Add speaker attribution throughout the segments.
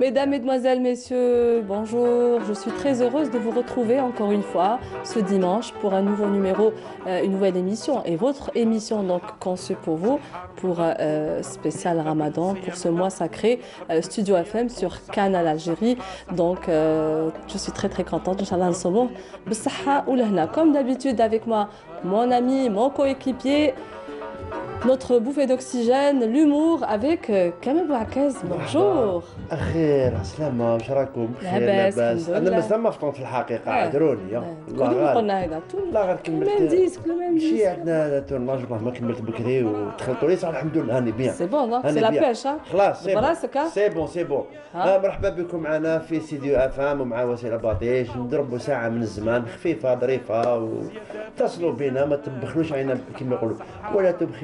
Speaker 1: Mesdames, Mesdemoiselles, Messieurs, bonjour. Je suis très heureuse de vous retrouver encore une fois ce dimanche pour un nouveau numéro, euh, une nouvelle émission. Et votre émission, donc, conçue pour vous, pour euh, spécial Ramadan, pour ce mois sacré, euh, Studio FM sur Canal Algérie. Donc, je suis très très contente. Inch'Allah, Comme d'habitude, avec moi, mon ami, mon coéquipier, notre bouffée d'oxygène, l'humour avec كامل بوعكاز بونجور
Speaker 2: خير سلامة واش راكم بخير لاباس أنا مازال ما فطنت في الحقيقة عذروني
Speaker 1: الله قلنا هذا
Speaker 2: لا غير كملت
Speaker 1: ميم ديسك ميم
Speaker 2: مشي عندنا تورناج ما كملت بكري ودخلتوا لي صح الحمد لله هاني بيان
Speaker 1: سي بون سي لا بيش
Speaker 2: خلاص سي براسك سي بون سي بون مرحبا بكم معنا في سيديو افام ومع وسيله باطيش نضربوا ساعة من الزمان خفيفة ظريفة واتصلوا بنا ما تبخلوش علينا كما يقولوا ولا تبخلوا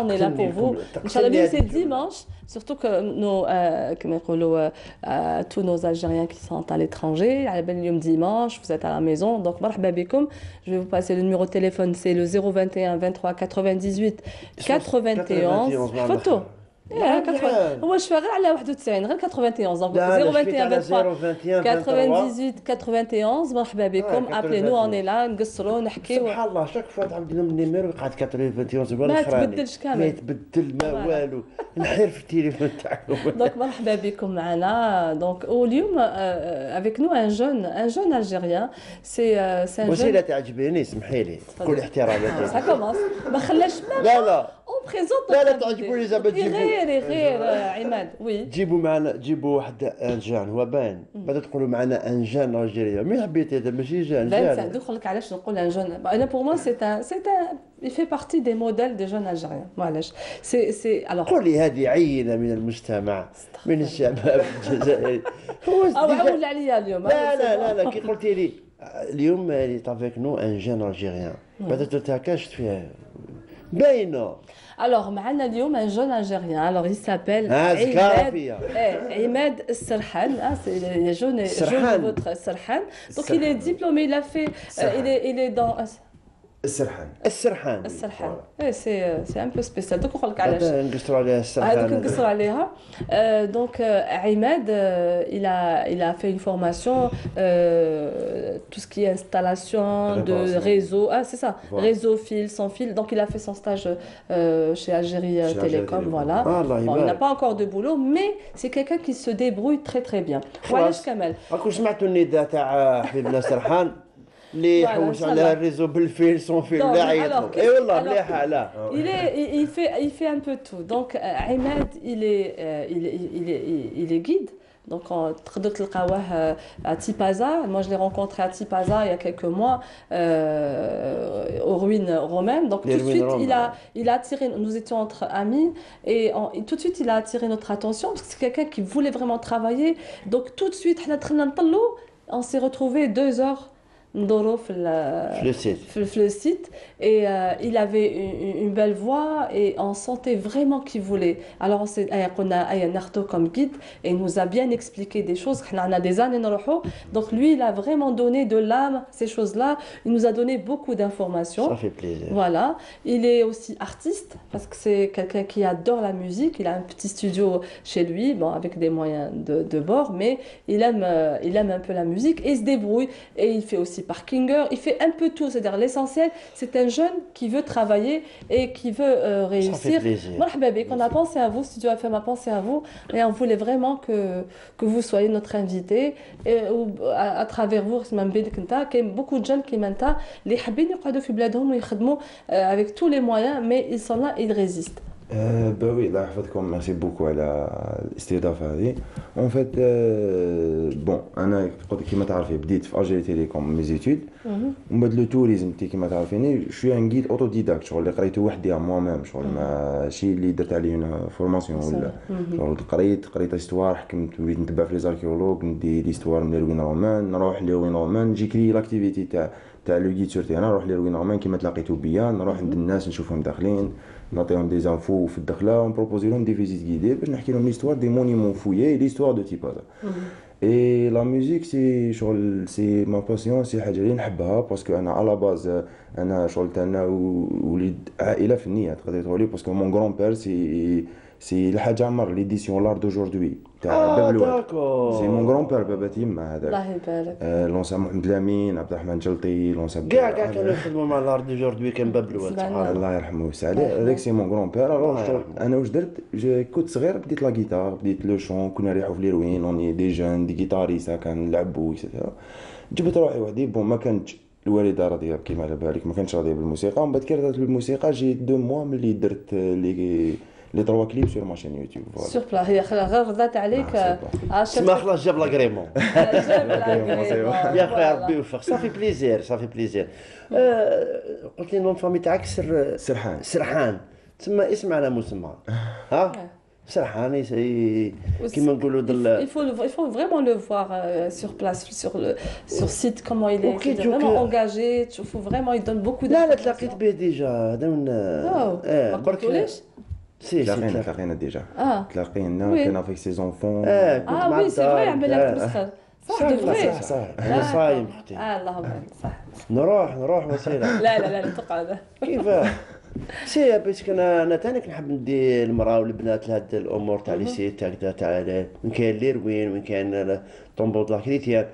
Speaker 1: on est là pour vous. c'est dimanche, surtout que euh, euh، euh، tous nos Algériens qui sont à l'étranger, dimanche, vous êtes à la maison, donc je vais vous passer le numéro de téléphone, c'est le 021 23 98 91. photo. هو شفا غير على 91 غير 91 دونك 021 98 91 مرحبا بكم. ابلي نو اوني لا نقصروا نحكيو.
Speaker 2: سبحان الله شاك فوا تعبد لهم النيميرو يقعد 91
Speaker 1: ما تبدلش كامل.
Speaker 2: ما يتبدل ما والو. نحير في التليفون تاعكم.
Speaker 1: دونك مرحبا بكم معنا. دونك واليوم افيك نو ان جون ان جون الجيريان سي سي ان
Speaker 2: جون وسيله تعجبني اسمحي لي. كل احتراماتي.
Speaker 1: سا كومونس ما خلاش
Speaker 2: لا لا.
Speaker 1: اون بريزونت
Speaker 2: لا لا تعجبوني زعما تجيبوا
Speaker 1: غير غير عماد. وي.
Speaker 2: جيبوا معنا جيبوا واحد ان جان. هو باين. بعد تقولوا معنا ان جان الجيريا مي حبيتي هذا؟ ماشي جان
Speaker 1: جان. ندخل لك علاش نقول un jeune أنا pour moi c'est un c'est un il fait partie des modèles des jeunes algériens. سي سي
Speaker 2: alors. قولي هذه عينة من المجتمع من الشباب الجزائري.
Speaker 1: هو أو عول عليا اليوم
Speaker 2: لا لا لا كي قلتي لي اليوم اللي avec nous un jeune algérien بعد قلت هكا شفت فيها. باينه
Speaker 1: Alors, معنا اليوم un jeune Algérien. Alors, il s'appelle
Speaker 2: Ahmed
Speaker 1: Ahmed Serhan. Ah, c'est le jeune, jeune votre Serhan. Donc, il est diplômé, il a fait, euh, il, est, il est dans
Speaker 2: السرحان السرحان
Speaker 1: السرحان اي سي سي ان بو سبيسيال دوك نقول لك علاش
Speaker 2: نقصروا عليها السرحان
Speaker 1: هذوك نقصروا عليها دونك عماد il a il a fait une formation euh, tout ce qui est installation de réseau ah c'est ça réseau fil sans fil donc il a fait son stage euh, chez Algérie chez Télécom Algérie. voilà
Speaker 2: ah, bon,
Speaker 1: il n'a pas encore de boulot mais c'est quelqu'un qui se débrouille très très bien وعلاش كمال
Speaker 2: راكم سمعتوا النداء تاع حبيبنا سرحان اللي يحوس على الريزو بالفيل سون فيل لا عيطوا اي والله مليحه لا
Speaker 1: il est il fait il fait un peu tout donc Ahmed il est il est il est il est guide donc تقدر تلقاوه à Tipaza moi je l'ai rencontré à Tipaza il y a quelques mois euh, aux ruines romaines donc tout de suite il a il a attiré nous étions entre amis et, en, et tout de suite il a attiré notre attention parce que c'est quelqu'un qui voulait vraiment travailler donc tout de suite on s'est retrouvé deux heures Ndoro
Speaker 2: site.
Speaker 1: et euh, il avait une, une, belle voix et on sentait vraiment qu'il voulait. Alors on on a un arto comme guide et il nous a bien expliqué des choses. On a des années donc lui il a vraiment donné de l'âme ces choses là il nous a donné beaucoup d'informations.
Speaker 2: Ça fait plaisir.
Speaker 1: Voilà. Il est aussi artiste parce que c'est quelqu'un qui adore la musique. Il a un petit studio chez lui bon avec des moyens de, de bord mais il aime euh, il aime un peu la musique et il se débrouille. Et il fait aussi parkinger, il fait un peu tout. C'est-à-dire l'essentiel, c'est un jeune qui veut travailler et qui veut euh, réussir. On a pensé à vous, Studio FM a pensé à vous et on voulait vraiment que, que vous soyez notre invité. Et, à, à travers vous, il y a beaucoup de jeunes qui maintenant, les avec tous les moyens, mais ils sont là, ils résistent.
Speaker 3: أه bah oui الله يحفظكم merci beaucoup على الاستضافة هذه. en fait أه bon أنا كيما تعرفي بديت في Algérie Télécom mes études ومن بعد le tourisme تي كيما تعرفيني شوية un guide autodidacte شغل اللي قريته وحدي moi-même شغل ماشي اللي درت عليه formation ولا شغل قريت قريت histoire حكمت وليت نتبع في les archéologues ندي l'histoire من ال ruines romaines نروح ل ruines romaines j'ai créé l'activité تاع تاع le guide sur أنا نروح ل ruines romaines كيما تلاقيتو بيا نروح عند الناس نشوفهم داخلين. نعطيهم des infos في الدخله ون proposer لهم des visites guidées باش نحكي لهم l'histoire des monuments voyez l'histoire du type هذا et la musique c'est شغل c'est ma passion c'est حاجة اللي نحبها parce que أنا à la base أنا شغل تاعنا وليد عائلة فنيه تقدر تقولي parce que mon grand-père c'est c'est الحاج عمر l'édition l'art d'aujourd'hui
Speaker 2: تاع آه باب الواد سي
Speaker 3: مون غران بير بابا تيما
Speaker 1: هذاك الله يبارك
Speaker 3: آه لونسا محمد لامين عبد الرحمن جلطي
Speaker 2: لونسا كاع كاع كانوا يخدموا مع لار دوجوردي كان باب الواد
Speaker 3: الله يرحمه ويسع عليه هذاك سي مون غران بير أنا واش درت كنت صغير بديت لا جيتار بديت لو شون كنا نريحوا في ليروين اوني دي جون دي جيتاريست كان نلعبوا اكسيتيرا جبت روحي وحدي بون ما كانتش الوالده راضيه كيما على بالك ما كانتش راضيه بالموسيقى ومن بعد كي رضات بالموسيقى جي دو موا ملي درت لي les trois clips sur ma chaîne
Speaker 1: YouTube sûr بلا هي غير رضات عليك؟
Speaker 2: تسمى خلاص جاب l'agrément يا خويا ربي يوفق ça fait plaisir ça fait plaisir. قلت لي nom famille تاعك سر
Speaker 3: سرحان.
Speaker 2: سرحان. تسمى اسم على مسمى ها؟ سرحان كيما نقولوا
Speaker 1: دل il faut il faut vraiment le voir euh, sur place sur le sur site comment il est il est vraiment engagé. Faut vraiment il donne beaucoup
Speaker 2: de لا لا تلاقيت به déjà. هذا من
Speaker 1: آه برك
Speaker 3: c'est تلاقينا تلاقينا déjà
Speaker 1: آه
Speaker 3: تلاقينا كان avec ses enfants
Speaker 1: آه oui c'est vrai عمل لك مسخر
Speaker 2: صح صح صح أنا صايم
Speaker 1: أختي آه اللهم صح
Speaker 2: نروح نروح وسيلة.
Speaker 1: لا لا لا تقعد.
Speaker 2: كيفاه c'est parce que أنا أنا ثاني كنحب ندي المرأة والبنات لهاد الأمور تاع les sites هكذا تاع وين كاين les ruines وين كاين tombeau de la chrétienne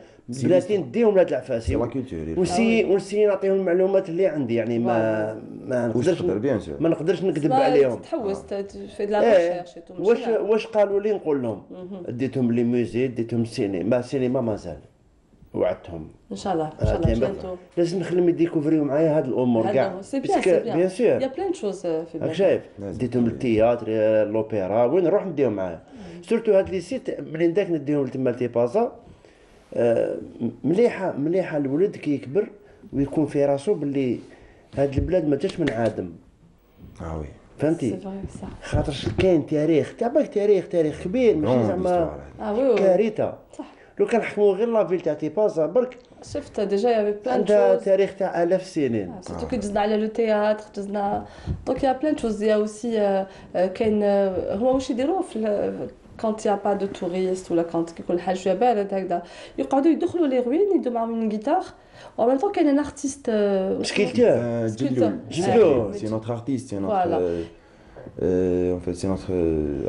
Speaker 2: بلاتي نديهم لهاد العفاسي. ون essaye ون essaye نعطيهم المعلومات اللي عندي يعني ما ما نقدرش ما نقدرش نكذب عليهم.
Speaker 1: تحوس في لا إيه.
Speaker 2: واش واش قالوا لي نقول لهم؟ ديتهم les musées ديتهم السينما السينما مازال وعدتهم.
Speaker 1: إن شاء الله إن شاء الله
Speaker 2: لازم نخليهم يديكوفريو معايا هاد الأمور كاع.
Speaker 1: c'est bien c'est
Speaker 2: bien. sûr.
Speaker 1: يا plein choses في
Speaker 2: راك شايف؟ ديتهم لل théâtre l'opéra وين نروح نديهم معايا؟ surtout هاد les sites منين داك نديهم لتما لتيبازا؟ آه، مليحة مليحة الولد كي يكبر ويكون في راسو باللي هاد البلاد ما جاتش من عادم.
Speaker 3: آه oui.
Speaker 2: فهمتي؟ خاطر كاين تاريخ. تاع بالك تاريخ تاريخ كبير ماشي زعما
Speaker 1: آه
Speaker 2: كارثة. صح. لو كان حكموا غير la ville تاع تيبازا برك
Speaker 1: شفت déjà y avait plein
Speaker 2: عندها تاريخ تاع آلاف السنين.
Speaker 1: surtout كي دزنا على le théâtre دزنا دونك يا بلان شوز يا اوسي كاين هما واش يديروا في كونت يا با دو توريست ولا كونت كيكون الحال شوية بارد هكذا يقعدوا يدخلوا لي روين يدوا معاهم اون غيتار و ميم طون كاين ان ارتيست
Speaker 2: سكيلتور
Speaker 3: جلو جلو سي نوتر ارتيست سي نوتر en fait, c'est notre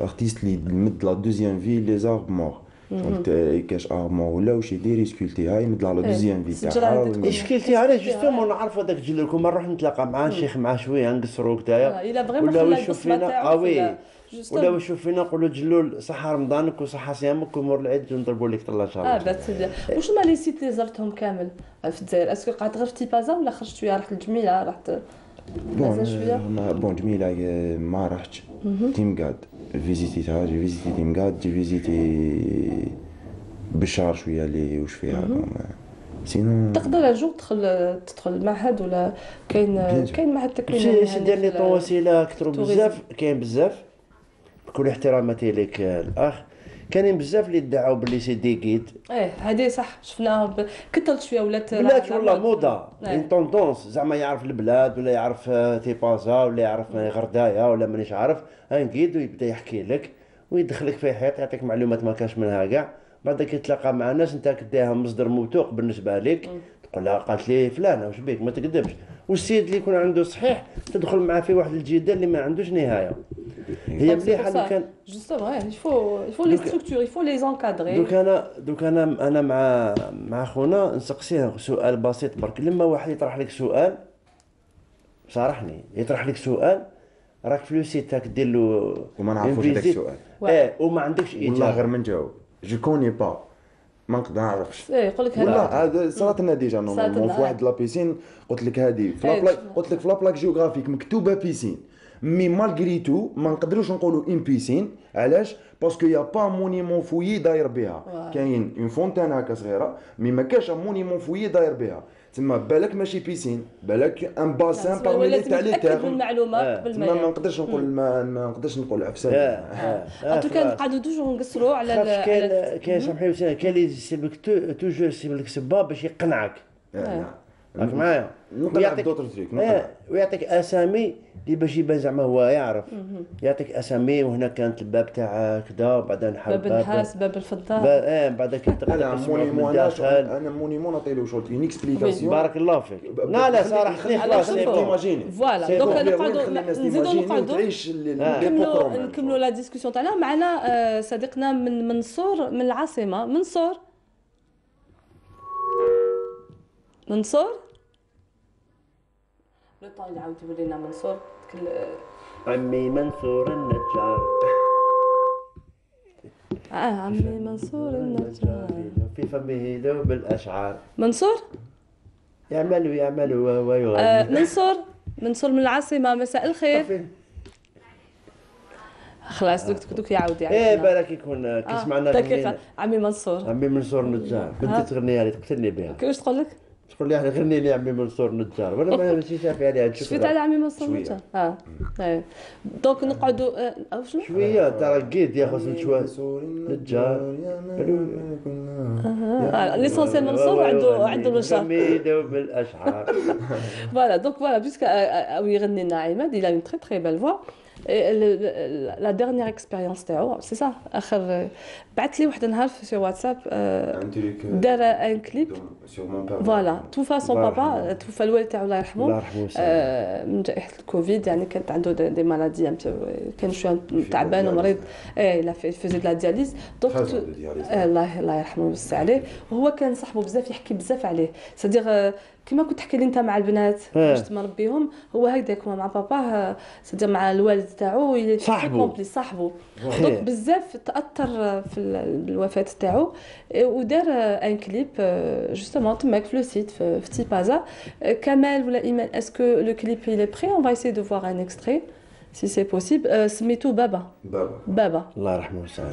Speaker 3: artiste qui met la deuxième vie les arbres morts. دونك كاش ارمون ولا واش يدير يسكولتي هاي يمد على دوزيام في تاعها
Speaker 2: يسكولتي voilà justement نعرف هذاك الجلو كون نروح نتلاقى مع الشيخ مع شوية نقصرو كدايا
Speaker 1: ولا
Speaker 2: يشوف فينا آه oui ولا يشوف فينا نقولوا جلول صحة رمضانك وصحة صيامك ومور العيد ونضربوا لك الله إن شاء الله.
Speaker 1: آه بس واش هما les sites اللي زرتهم كامل؟ في الجزائر. est-ce que قعدت غير في تيبازا ولا خرجت شوية رحت الجميله رحت
Speaker 3: bon bon جميلة ما رحتش. تيمقاد فيزيتيتها j'ai visité تيمقاد j'ai visité بشار شوية اللي وش فيها.
Speaker 1: sinon تقدر جو تدخل تدخل المعهد ولا كاين كاين معهد تكوين
Speaker 2: ces derniers temps وسيله كثروا بزاف كاين بزاف. بكل احتراماتي لك الأخ. كاينين بزاف اللي ادعوا باللي c'est des guides
Speaker 1: إيه هذه صح. شفناها كثرت شوية ولات
Speaker 2: ولات ولا موضة. une tendance زعما يعرف البلاد ولا يعرف تيبازا ولا يعرف غردايه ولا مانيش عارف. un guide ويبدا يحكي لك ويدخلك في حيط يعطيك معلومات ما كاش منها كاع. بعد كي تلاقى مع ناس انت كديها مصدر موثوق بالنسبة لك تقول لها قالت لي فلانة واش بيك؟ ما تكذبش. والسيد اللي يكون عنده صحيح تدخل معاه في واحد الجدال اللي ما عندوش نهاية. هي مليحة لو كان
Speaker 1: justement il faut il faut les structures il faut les encadrer
Speaker 2: دوك أنا دوك أنا أنا مع مع خونا نسقسيه سؤال بسيط. برك لما واحد يطرح لك سؤال صارحني يطرح لك سؤال راك في le site هاك دير له
Speaker 3: وما نعرفوش هذاك السؤال.
Speaker 2: إيه وما عندكش إجابة.
Speaker 3: والله غير ما نجاوب je connais pas ما نقدر نعرفش.
Speaker 1: إيه يقول لك
Speaker 3: هذا. صارت لنا déjà normalement في واحد la piscine قلت لك هذه في la plaque قلت لك في la plaque géographique مكتوبة piscine mais malgré tout ما نقدروش نقولوا une piscine علاش parce qu'il y a pas monument fouillé داير بها كاين une fontaine هكا صغيره mais ما كاش monument fouillé داير بها تما بالك ماشي piscine بالك un bassin
Speaker 1: parmi les تاع les قبل
Speaker 3: ما ما نقدرش نقول ما, ما نقدرش نقول عفسة
Speaker 1: en tout cas نقعدوا toujours نقصروا على
Speaker 2: كاين كاين سامحني كاين اللي يسيب لك toujours يسيب لك سباب باش يقنعك راك معايا
Speaker 3: ويعطيك
Speaker 2: إيه، ويعطيك أسامي اللي باش يبان زعما هو يعرف. يعطيك أسامي وهنا كانت الباب تاع كذا وبعدين
Speaker 1: باب النحاس باب الفضة.
Speaker 2: إيه بعد كي
Speaker 3: أنا monument أنا monument نعطي له شغل une explication
Speaker 2: بارك الله فيك. لا لا صراحة خلاص
Speaker 3: imaginez
Speaker 1: voilà donc نقعدوا نزيدوا نقعدوا نكملوا نكملوا la discussion تاعنا. معنا صديقنا من منصور من العاصمة. منصور. منصور؟ لو يولي لنا منصور.
Speaker 2: عمي منصور النجار.
Speaker 1: آه عمي منصور النجار.
Speaker 2: في فمه ذوب الأشعار.
Speaker 1: منصور؟
Speaker 2: يعمل ويعمل ويغني.
Speaker 1: آه منصور. منصور من العاصمة مساء الخير. خلاص دوك دوك يعاود
Speaker 2: يعاود إيه بالك يكون كيسمعنا
Speaker 1: آه. دقيقة. عمي منصور.
Speaker 2: عمي منصور النجار. بنتي تغنيها لي تقتلني بها.
Speaker 1: كيفاش تقول لك؟
Speaker 2: تقول لي غني لي عمي منصور نجار. وأنا ما نسيتش في عليها
Speaker 1: شفت على عمي منصور نجار؟ آه. إيه. donc نقعدوا
Speaker 2: آه، شنو؟ شوية ترى قيد ياخذ شوية. نجار.
Speaker 1: l'essentiel منصور عنده عنده نشاط
Speaker 2: ميدو بالاشعار
Speaker 1: voilà donc voilà puisque يغني لنا عماد il a une très très belle voix. la dernière expérience تاعو سي سا اخر بعث لي واحد النهار في واتساب دار un clip voilà توفى son papa توفى الوالد تاعو الله يرحمه
Speaker 2: الله يرحمه
Speaker 1: من جائحة الكوفيد يعني كانت عنده des maladies كان شوية تعبان ومريض. إيه il faisait de la dialyse
Speaker 3: donc
Speaker 1: الله الله يرحمه ويوسع عليه. وهو كان صاحبه بزاف يحكي بزاف عليه. c'est-à-dire كما كنت تحكي لي أنت مع البنات باش تمربيهم هو هكذاك مع باباه c'est-à-dire مع الوالد تاعو
Speaker 2: صاحبه.
Speaker 1: صاحبه. donc بزاف تأثر في الوفاة تاعو ودار un clip justement تماك في le site في تيبازا كمال ولا ايمان est-ce que le clip il est prêt? On va essayer de voir un extrait si c'est possible سميتو بابا
Speaker 3: بابا
Speaker 1: بابا
Speaker 2: الله يرحمه ويسعده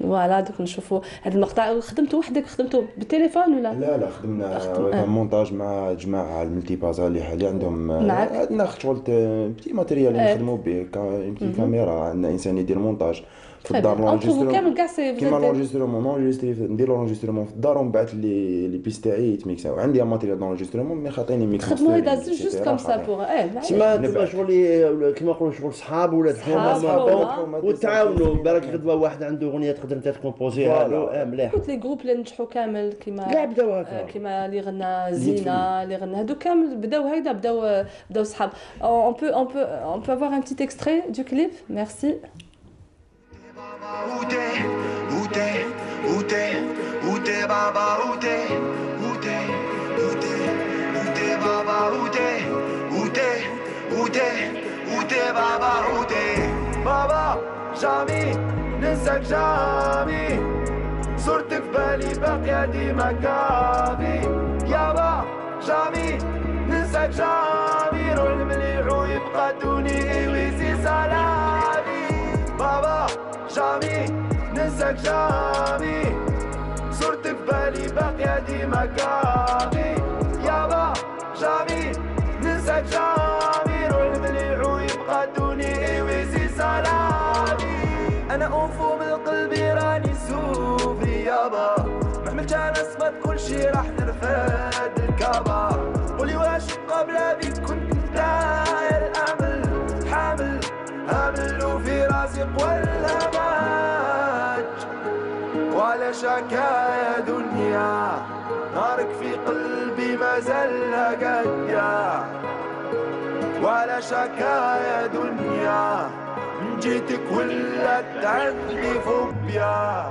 Speaker 1: voilà دوك نشوفوا هذا المقطع خدمته وحدك خدمته بالتليفون ولا
Speaker 3: لا لا خدمنا مونتاج مع جماعة الملتي بازا اللي اللي عندهم
Speaker 1: معك
Speaker 3: عندنا شغل petit matériel نخدموا به كاميرا عندنا انسان يدير مونتاج في الدار
Speaker 1: l'enregistrement كامل كاع c'est
Speaker 3: كيما l'enregistrement ن enregistrer ندير l'enregistrement في الدار ومن بعد les les pistes تاعي يتميكساو عندي matériel d'enregistrement mais خاطيني mix
Speaker 1: خدموا هذا juste comme ça pour إيه
Speaker 2: تسمى تبقى شغل كيما نقولوا شغل صحاب ولا حومه وتعاونوا بالك غدوه واحد عنده اغنيه تقدر انت تكومبوزيها له آه مليح
Speaker 1: قلت les groupes اللي نجحوا كامل كيما
Speaker 2: كاع بداو هكا
Speaker 1: كيما اللي غنى زينه اللي غنى هادو كامل بداو هكذا بداو بداو صحاب
Speaker 4: on peut on peut on peut avoir un petit extrait de clip merci بابا, jamais, ننساك jamais صورتك بالي باقية ديما كافي يابا jamais ننساك jamais رول مليح ويبقى دوني ويسي سلامي بابا jamais ننساك jamais. صورتك بالي باقية ديما كافي يابا jamais ننساك جامي. رول مليح ويبقى دوني ويسي سلامي. أنا انفو من قلبي راني سوفي يابا ما عملت أنا صمت كل شي راح نرفد الكابا قولي واش قبل بيك كنت داير الامل حامل امل وفي راسي قوى ولا شكايا دنيا نارك في قلبي ما زال قديا ولا شكايا دنيا من جيتك ولات عندي فوبيا.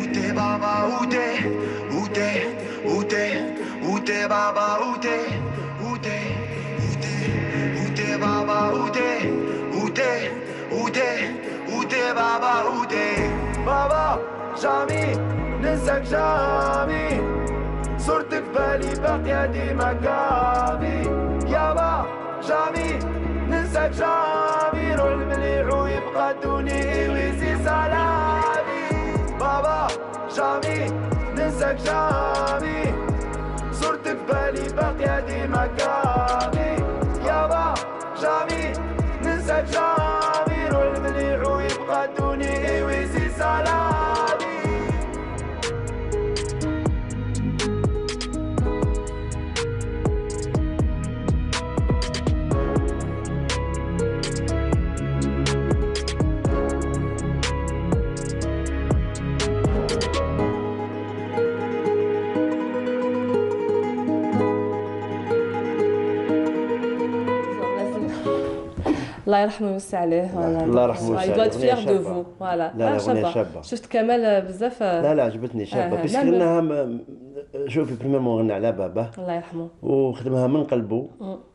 Speaker 4: وتي بابا وتي وتي وتي وتي بابا وتي بابا وتي وتي وتي وتي بابا وتي بابا jamais ننساك jamais. صورتك بالي باقية ديما كافي يابا jamais ننساك jamais. رول مليح ويبقى دوني ويزي سلامي. بابا jamais ننساك jamais. صورتك بالي باقية ديما كافي يابا jamais ننساك jamais.
Speaker 1: الله يرحمه ويوسع عليه.
Speaker 2: الله يرحمه ويوسع عليه.
Speaker 1: il doit être fier de vous voilà
Speaker 2: لا لا شابة.
Speaker 1: شفت كمال بزاف.
Speaker 2: لا لا عجبتني شابة. بس قلناها شوفي premièrement غنى على باباه
Speaker 1: الله يرحمه.
Speaker 2: وخدمها من قلبه.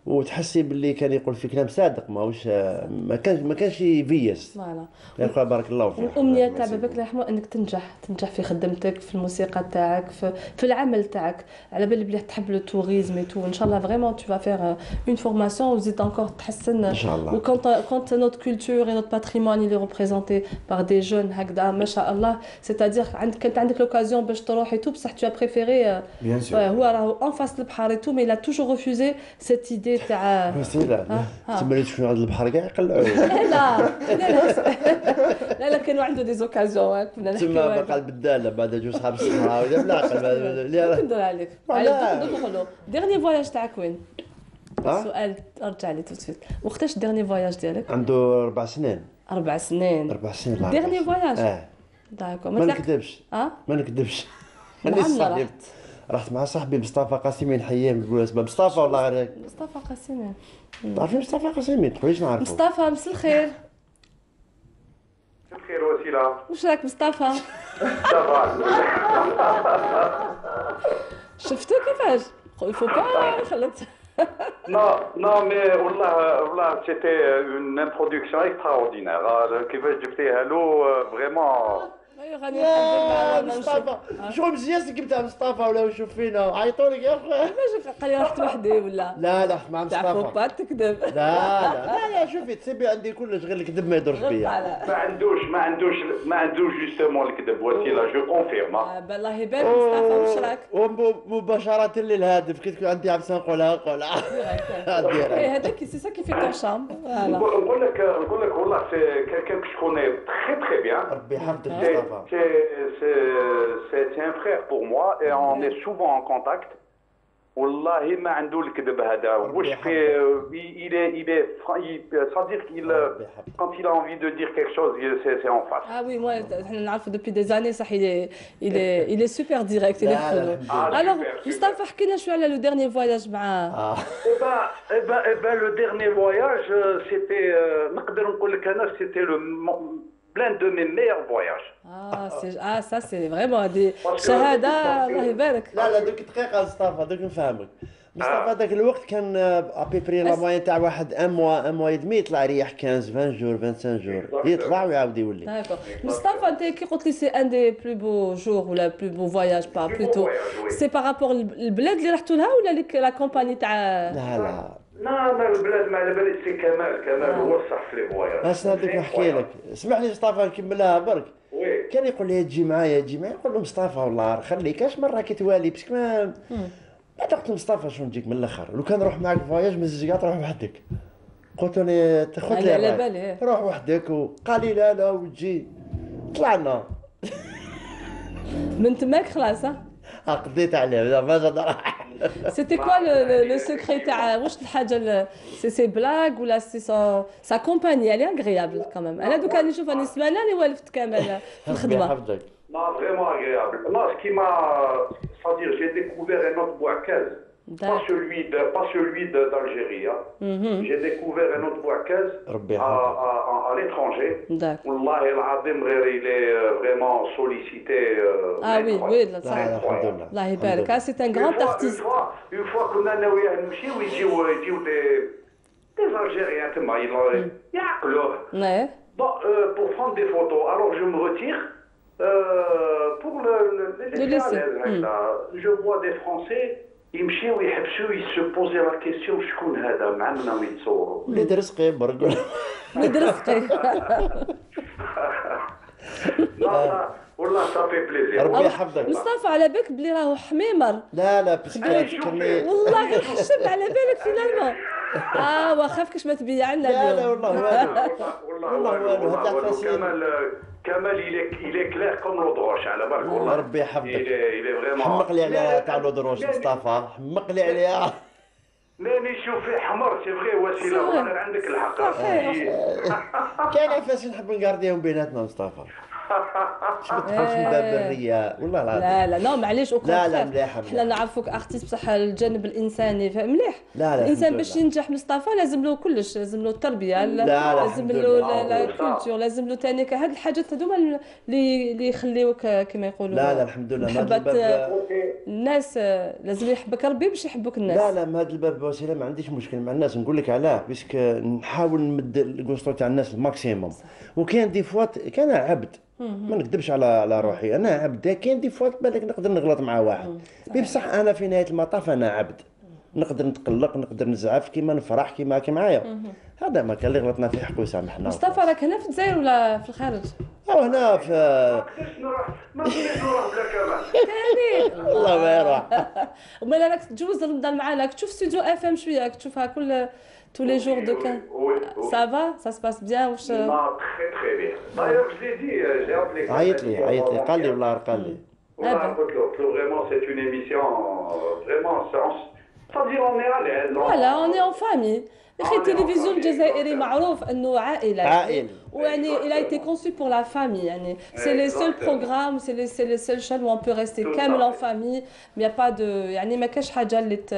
Speaker 2: وتحسي باللي كان يقول في كلام صادق ماهوش ما كانش ما كانش فياس
Speaker 1: voilà.
Speaker 2: يقول بارك الله فيك.
Speaker 1: الامنيه تاع باباك الله يرحمه إنك تنجح تنجح في خدمتك في الموسيقى تاعك في, في العمل تاعك. على بالي بلي تحب le tourisme et tout ان شاء الله vraiment tout faire une formation وزيد encore تحسن.
Speaker 2: ان شاء الله
Speaker 1: و conte conte notre culture et notre patrimoine اللي représenté par des jeunes هكذا ما شاء الله. c'est-à-dire عندك كانت عندك l'occasion باش تروح et tout بصح tu préférais
Speaker 3: bien sûr
Speaker 1: هو راهو en face البحر et tout mais l'a toujours refusé cette idée تاع
Speaker 2: لا تما تشوفوا عند البحر كاع يقلعوا
Speaker 1: لا لا لا. لا كانوا عنده des occasions كنا
Speaker 2: نحكيو تما بقى البدالة بعد جو صحاب الصحراء ولا بالعقل
Speaker 1: ندور عليك. ندخلوا dernier voyage تاعك وين؟ السؤال رجع لي tout de suite وقتاش dernier voyage ديالك؟
Speaker 2: عنده أربع سنين.
Speaker 1: أربع سنين.
Speaker 2: أربع سنين
Speaker 1: dernier voyage؟
Speaker 2: آه.
Speaker 1: d'accord
Speaker 2: ما نكذبش.
Speaker 1: آه؟
Speaker 2: ما نكذبش.
Speaker 1: أنا صاحبي
Speaker 2: رحت مع صاحبي مصطفى قاسمي نحييه بالمناسبه مصطفى والله غير.
Speaker 1: مصطفى قاسمي.
Speaker 2: تعرفين مصطفى قاسمي تقوليش نعرفه
Speaker 1: مصطفى مس الخير.
Speaker 5: الخير وسيلة.
Speaker 1: واش راك مصطفى؟ شفتو كيفاش؟ فو با خلت.
Speaker 5: Non, non, mais voilà, c'était une introduction extraordinaire. كيفاش vraiment
Speaker 2: يا مصطفى. شغل مزيان جبتها مصطفى ولا يشوف فينا؟ عيطوا لك يا أخي
Speaker 1: قال لي رحت وحدي ولا؟
Speaker 2: لا لا مع مصطفى.
Speaker 1: تعرفوا تكذب.
Speaker 2: لا لا. لا لا شوفي تسيبي عندي كلش غير الكذب ما يدورش بيا.
Speaker 5: ما عندوش ما عندوش ما عندوش justement الكذب وسيله je confirme
Speaker 1: بالله يبارك مصطفى واش راك؟
Speaker 2: ومباشرة للهاتف كي تكون عندي عبسه نقولها نقولها
Speaker 1: هذاك سي ça qui fait ton charme
Speaker 5: نقول لك نقول لك والله c'est quelqu'un que je connais très très bien
Speaker 2: ربي يحفظك مصطفى.
Speaker 5: C'est un frère pour moi et on est souvent en contact. Wallahi, euh, il est, il est, sans dire qu'il, euh, quand il a envie de dire quelque chose, c'est en face.
Speaker 1: Ah oui, moi, depuis des années, il est, il est, il est super direct. Il est ah, ah Alors, Mustafa, je suis allé le dernier voyage. Ben, ah.
Speaker 5: Eh ben, eh ben, eh ben, le dernier voyage, euh, c'était, c'était le plein de mes meilleurs voyages.
Speaker 1: Ah, ah ça c'est vraiment des شهادة الله يبارك.
Speaker 2: لا لا دوك دقيقة مصطفى دوك نفهمك. مصطفى ذاك الوقت كان à peu près la moyenne تاع واحد un mois un mois et demi يطلع يريح 15 20 jours 25 jours يطلع ويعاود يولي.
Speaker 1: مصطفى انت كي قلت لي c'est un des plus beaux jours ولا plus beaux voyages bah plutôt c'est par rapport البلاد اللي رحتوا لها ولا la compagnie تاع
Speaker 2: لا لا
Speaker 5: لا لا البلاد ما على بالي c'est كمال كمال هو الصح في
Speaker 2: les voyages نحكي لك. اسمح لي مصطفى نكملها برك. كان يقول لي تجي معايا تجي معايا نقول له مصطفى والله خليك اش مرة كي توالي؟ parce que ما بعد قلت مصطفى شنو نجيك من الأخر؟ لو كان نروح معاك voyage ما زيد تروح وحدك. قلت له تاخذ لي
Speaker 1: على بالي.
Speaker 2: روح وحدك وقال لي لا لا وتجي طلعنا.
Speaker 1: من تماك خلاص
Speaker 2: قضيت عليه ما زاد راح
Speaker 1: C'était quoi le, le, le secret تاع واش الحاجة c'est c'est بلاك ولا c'est sa sa compagnie elle est agréable quand même أنا دوكا نشوف أنا سمانه اللي والفت كامل في الخدمه
Speaker 5: Non, vraiment agréable. Non, ce qui m'a. C'est-à-dire, j'ai découvert un autre Bouakaz. Pas celui de, pas celui d'Algérie. Hein. Mm -hmm. J'ai découvert un autre Bouakaz à, à, à, à l'étranger. Wallah el il est euh, vraiment sollicité. Euh,
Speaker 1: ah oui, oui, là, c'est un grand artiste.
Speaker 5: Une fois, qu'on a noé à nous, il dit des Algériens, mm. il
Speaker 1: y a que
Speaker 5: Bon, euh, pour prendre des photos, alors je me retire. Euh, pour le, le, les le
Speaker 1: lycée.
Speaker 5: Hein, mm. Là, mm. Je vois des Français يمشيو يحبسوا ils se posent la question شكون هذا؟ معنا ويتصوروا
Speaker 2: وليد رزقي برك.
Speaker 1: وليد رزقي
Speaker 5: لا والله ça fait plaisir.
Speaker 2: ربي يحفظك.
Speaker 1: مصطفى على بالك بلي راهو حميمر.
Speaker 2: لا لا بس تفكرني
Speaker 1: والله غير حشم على بالك finalement آه واخاف كاش ما تبيع لنا
Speaker 2: لا لا والله والله
Speaker 5: والله والله كمال كمال est clair comme l'eau de roche على بالك والله
Speaker 2: ربي يحفظك
Speaker 5: est vraiment
Speaker 2: حمق لي عليها تاع لو دروش مصطفى حمق لي عليها
Speaker 5: ماني نشوف فيه حمر سي فغي وسيله والله عندك الحق
Speaker 2: كاين عفاس نحب نقارديهم بيناتنا مصطفى ما تدخلش من باب الرياء والله العظيم.
Speaker 1: لا لا نو معليش
Speaker 2: لا لا مليح
Speaker 1: حنا نعرفوك artiste بصح الجانب الإنساني مليح.
Speaker 2: لا لا
Speaker 1: الإنسان باش ينجح مصطفى لازم له كلش لازم له التربية
Speaker 2: لا لا
Speaker 1: لازم له la culture لازم له ثاني هاد الحاجات هذوما اللي اللي يخليوك كما يقولوا.
Speaker 2: لا لا الحمد لله.
Speaker 1: محبة الناس لازم يحبك ربي باش يحبوك الناس.
Speaker 2: لا لا ما هذا الباب وسيله ما عنديش مشكل مع الناس نقول لك علاه parce que نحاول نمد الكونسترو تاع الناس ال maximum وكاين des fois كان عبد. ما نكذبش على على روحي. أنا عبد كاين des fois بالك نقدر نغلط مع واحد. بصح أنا في نهاية المطاف أنا عبد. نقدر نتقلق نقدر نزعف كيما نفرح كيما راكي معايا هذا ما كان اللي غلطنا في حقه يسامحنا
Speaker 1: مصطفى راك هنا في الجزائر ولا في الخارج؟
Speaker 2: أو هنا في
Speaker 5: ما نقدرش نروح بلا كمال
Speaker 2: الله ما يروح.
Speaker 1: ومالا راك تجوز رمضان معانا تشوف ستوديو اف ام شوية تشوفها كل tous les jours de cas.
Speaker 5: Oui,
Speaker 1: Ça va Ça se passe bien
Speaker 5: Non, très très bien. D'ailleurs, je l'ai dit, j'ai appelé.
Speaker 2: عيط لي عيط لي قال لي والله قال لي.
Speaker 5: والله قلت له قلت له vraiment c'est une émission vraiment c'est-à-dire on est à l'aise.
Speaker 1: Voilà, on est en famille. اخي التلفزيون الجزائري معروف انه عائله
Speaker 2: عائلي
Speaker 1: ويعني il a été conçu pour la famille يعني c'est les seuls programmes c'est les c'est les seules chaînes où on peut rester كامل en famille. Mais y a pas de يعني ما كاش حاجة اللي ت...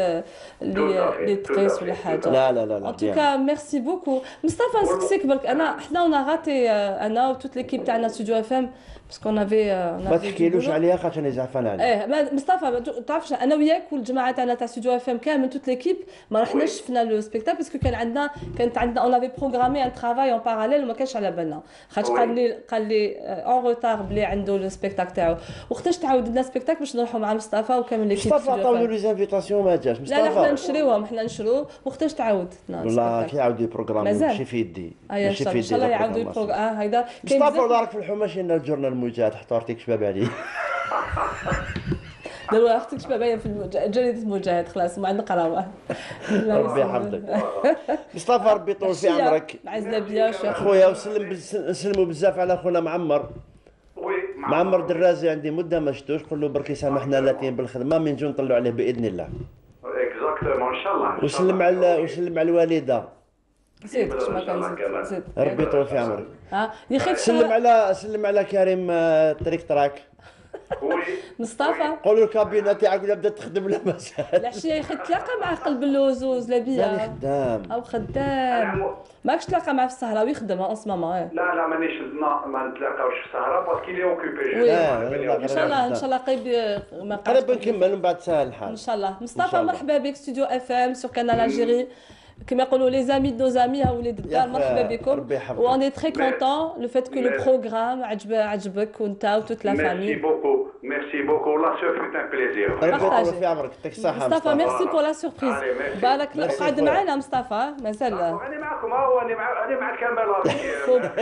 Speaker 1: اللي اللي تقيس ولا حاجة
Speaker 2: لا لا لا لا
Speaker 1: en tout cas merci beaucoup. مصطفى نسقسيك برك انا حنا أنا غاتي أنا و toute l'équipe تاعنا ستوديو اف ام parce que افي
Speaker 2: ما تحكيلوش عليها خاطر أنا زعفان عليه
Speaker 1: إيه مصطفى تعرفش أنا وياك والجماعه تاعنا تاع ستوديو اف ام كامل toute l'équipe ما رحناش شفنا le spectacle parce que كان عندنا كانت عندنا on avait programmé un travail en parallèle وما كانش على بالنا. خاطر قال لي قال لي en retard بلي عنده le spectacle تاعو. وقتاش تعاود لنا spectacle باش نروحوا مع مصطفى وكامل l'équipe
Speaker 2: مصطفى عطاو لي زانفيتاسيون ما جاش.
Speaker 1: مصطفى لا لا حنا نشريوهم حنا نشرو. وقتاش تعاود
Speaker 2: والله كي يعاودوا ال programme ماشي في يدي
Speaker 1: ماشي في يدي إن شاء الله يعاودوا ال programme آه هيدا
Speaker 2: مصطفى ولا راك في الحومة شرينا ال journal حطوا article شباب عليه
Speaker 1: دابا أختك شبابيه في جريدة مجاهد خلاص ما عندنا قراوة.
Speaker 2: ربي يحفظك. مصطفى ربي يطول في عمرك.
Speaker 1: عزنا بيا
Speaker 2: خويا وسلم نسلموا بزاف على خونا معمر. معمر. درازي عندي مدة ما شفتوش. قول له برك يسامحنا لاهيين بالخدمة. من نجو نطلعوا عليه بإذن الله.
Speaker 5: exactement إن شاء الله
Speaker 2: وسلم على وسلم على الوالدة.
Speaker 1: زيد ما كان زيد
Speaker 2: ربي يطول في عمرك.
Speaker 1: ها؟ يا أخي
Speaker 2: سلم على سلم على كريم طريق تراك.
Speaker 1: مصطفى.
Speaker 2: قولوا ال cabinet تاعك ولا بدات تخدم ولا مازال
Speaker 1: العشيه يا أخي تلاقى مع قلب اللوزوز لبيا.
Speaker 2: خدام.
Speaker 1: أو خدام. ماكش تلاقى معاه في السهره ويخدم اون ماما
Speaker 5: لا لا مانيش ما نتلاقاوش في السهره parce que il
Speaker 1: est occupé. إن شاء الله إن شاء الله قريب
Speaker 2: قريب نكمل من بعد سهل الحال.
Speaker 1: إن شاء الله. مصطفى مرحبا بك Studio FM sur Canal Algérie كما يقولوا les amis des amis وليد الدار مرحبا بكم واني très content le fait que le programme عجب عجبك وانت و toute la
Speaker 5: famille merci beaucoup merci beaucoup là ça fait un plaisir
Speaker 2: ربي في عمرك يعطيك الصحه
Speaker 1: مصطفى merci pour la surprise بالك قعد معنا مصطفى مازال
Speaker 5: أنا معكم هو أنا مع أنا مع كمال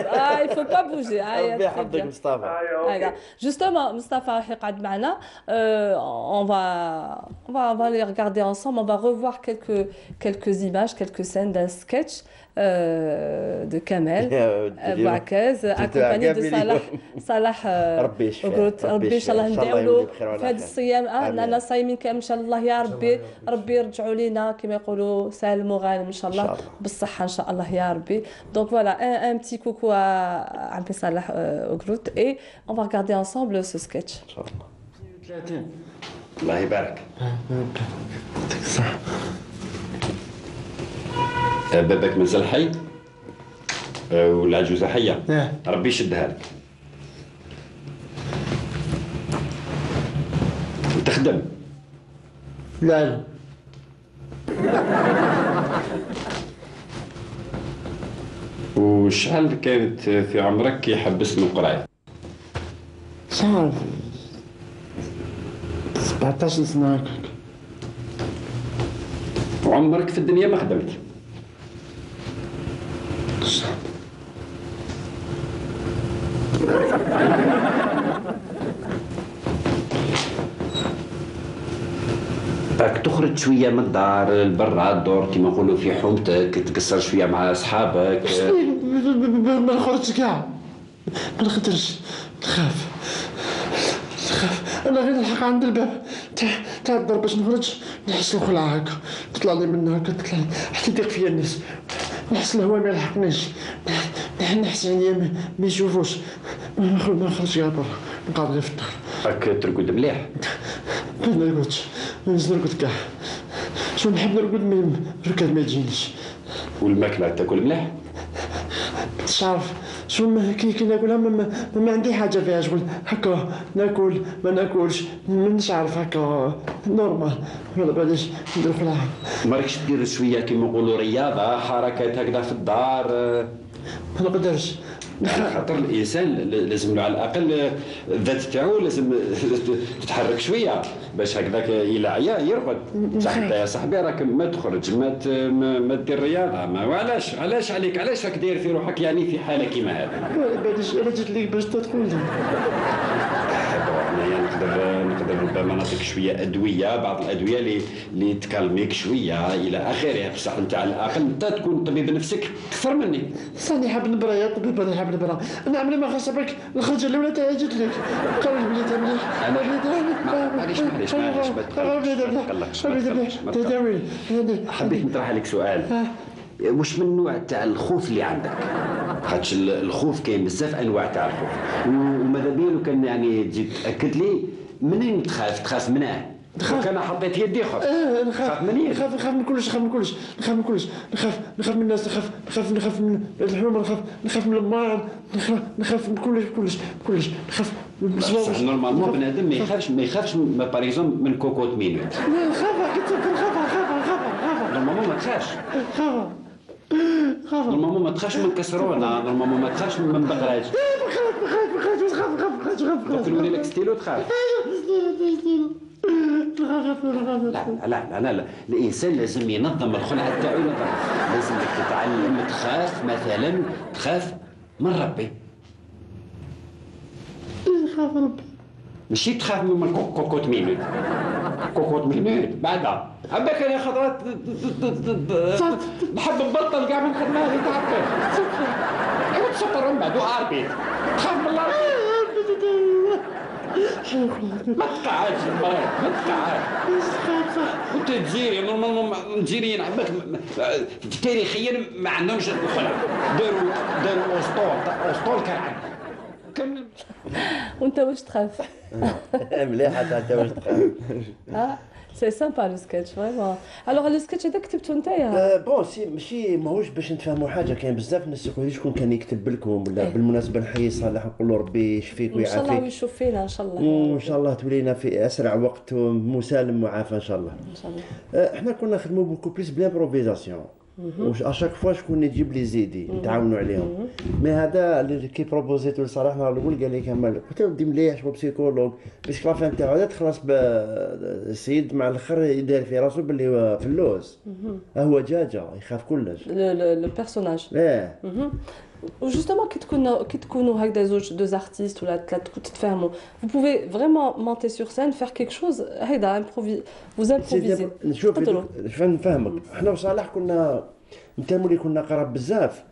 Speaker 1: آه il faut pas bouger
Speaker 2: ربي يحفظك مصطفى
Speaker 1: justement مصطفى راح يقعد معنا on va on va on va les regarder ensemble on va revoir quelques quelques images quelques scènes d'un sketch euh, de Kamel Bouakaz accompagné de Salah Salah
Speaker 2: ربي يشفيه
Speaker 1: ربي ان شاء الله ندعوا له في هذا الصيام آه أنا صايمين كامل ان شاء الله يا ربي ربي يرجعوا لينا كما يقولوا سالم وغانم ان شاء الله بالصحه ان شاء الله يا ربي donc voilà un petit coucou عم صلاح en route et on va regarder ensemble ce sketch.
Speaker 2: ان شاء الله
Speaker 6: 30
Speaker 5: الله يبارك
Speaker 6: يعطيك الصحة
Speaker 7: باباك مازال حي؟ والعجوزة حية؟
Speaker 6: آه.
Speaker 7: ربي يشدها لك. وتخدم
Speaker 6: لا. لا
Speaker 7: وشحال كانت في عمرك كي حبست من القراية
Speaker 6: شعر 17 سنة هكاك.
Speaker 7: وعمرك في الدنيا ما خدمت؟ راك تخرج شوية من الدار لبرا الدور كيما نقولوا في حومتك تقصر شوية مع أصحابك.
Speaker 6: ما نخرجش كاع. ما نقدرش نخاف. نخاف. أنا غير نلحق عند الباب. تاع تاع الدار باش نخرج نحس الخلعة هكا. تطلع لي منها هكا تطلع حتى يضيق فيا الناس. نحس الهواء ما يلحقنيش نحس عينيا ما يشوفوش ما نخرجش كاع برا. نقعد غير في الدار.
Speaker 7: راك ترقد مليح.
Speaker 6: ما نرقدش. ما نرقد كاع. شو نحب نرقد ما الركاد ما يجينيش.
Speaker 7: والماكلة تاكل مليح؟
Speaker 6: مش عارف شو كي كي ناكلها ما, ما, ما عندي حاجة فيها شغل. هكا ناكل ما ناكلش مش عارف هكا. normal. ولا بعدش ندير خلاها
Speaker 7: مالكش دير شوية كيما نقولوا رياضة حركات هكذا في الدار؟
Speaker 6: ما نقدرش.
Speaker 7: خاطر الإنسان لازم له على الأقل الذات تاعو لازم تتحرك شوية باش هكذاك إلى عيا يرقد. صح انت يا صاحبي راك ما تخرج ما ما دير رياضة. ما وعلاش؟ علاش عليك؟ علاش راك داير في روحك يعني في حالة كيما هذه؟
Speaker 6: باش أنا جيت لك باش تدخل. لي
Speaker 7: نقدر نقدر ربما نعطيك شوية أدوية بعض الأدوية اللي اللي تكلميك شوية إلى آخره بصح أنت على الأقل أنت تكون طبيب نفسك أكثر مني.
Speaker 6: صاني حاب نبرا يا طبيب أنا حاب نبرا أنا عمري ما خاصك الخرجة الأولى تاعي جات لك. قال بلي مليح
Speaker 7: أنا معليش معليش معليش ما تداوي حبيت نطرح عليك سؤال. واش من النوع تاع الخوف اللي عندك؟ خاطش الخوف كاين بزاف أنواع تاع الخوف. وماذا بيا لو كان يعني تجي تأكد لي منين تخاف؟ تخاف منه نخاف أنا حطيت يدي خاف
Speaker 6: آه نخاف. منين؟ نخاف نخاف من كلش نخاف من كلش نخاف من كلش. نخاف نخاف من الناس نخاف نخاف نخاف من الحمى نخاف نخاف من المرض نخاف نخاف من كلش كلش كلش. نخاف
Speaker 7: بصح normalement بنادم ما يخافش ما يخافش exemple من cocotte-minute
Speaker 6: نخاف كنت نخاف نخاف نخاف
Speaker 7: normalement ما تخافش. normalement ما تخافش من كسرونه. normalement ما تخافش من بقراج
Speaker 6: بخاف بخاف بخاف بخاف بخاف بخاف
Speaker 7: بخاف نوري لك ستيلو تخاف؟ لا لا لا لا الإنسان لازم ينظم الخلعة تاعو لازم تتعلم تخاف مثلا تخاف من ربي.
Speaker 6: تخاف ربي.
Speaker 7: ماشي تخاف من cocotte-minute cocotte-minute بعدها عباك أنا خطرات نحب نبطل كاع من خدمة هذه تعبت ايوا تسطر من بعد. واربيت تخاف من الله ما تقعدش ما تقعد وأنت algérien normalement ال algériens عباك تاريخيا ما عندهمش الخلع داروا داروا أسطول أسطول كان
Speaker 1: كمل وأنت واش تخاف؟
Speaker 2: مليحة أنت واش تخاف؟
Speaker 1: c'est sympa le sketch vraiment alors le sketch هذا كتبته نتايا
Speaker 2: bon c'est ماشي ماهوش باش نتفاهموا حاجة كاين بزاف الناس يقولوا شكون كان يكتب لكم ولا بالمناسبه نحيي صالح نقول له ربي يشفيك
Speaker 1: ويعافيك ان شاء الله ويشوف فينا ان شاء الله
Speaker 2: وان شاء الله تولينا في اسرع وقت مسالم معافى ان شاء الله
Speaker 1: ان شاء الله
Speaker 2: إحنا كنا نخدموا beaucoup plus ب l'improvisation à chaque fois شكون يجيب les idées نتعاونوا عليهم mais هذا اللي كي propos يتو لصلاح نهار الأول قال لي كمال قلت له ودي مليح شوف psychologue parce que la fin تاعو هذا تخلص بالسيد مع الآخر يدير في راسو باللي فلوس هو دجاجه يخاف كلش.
Speaker 1: le personnage
Speaker 2: آه
Speaker 1: و justement كي تكونوا كي تكونوا هكذا زوج deux artistes ولا ثلاثة تتفاهموا vous pouvez vraiment monter sur scène faire quelque chose هيدا improvi vous improvisez
Speaker 2: نشوف شوف نفهمك إحنا وصالح كنا انت مولي كنا قراب بزاف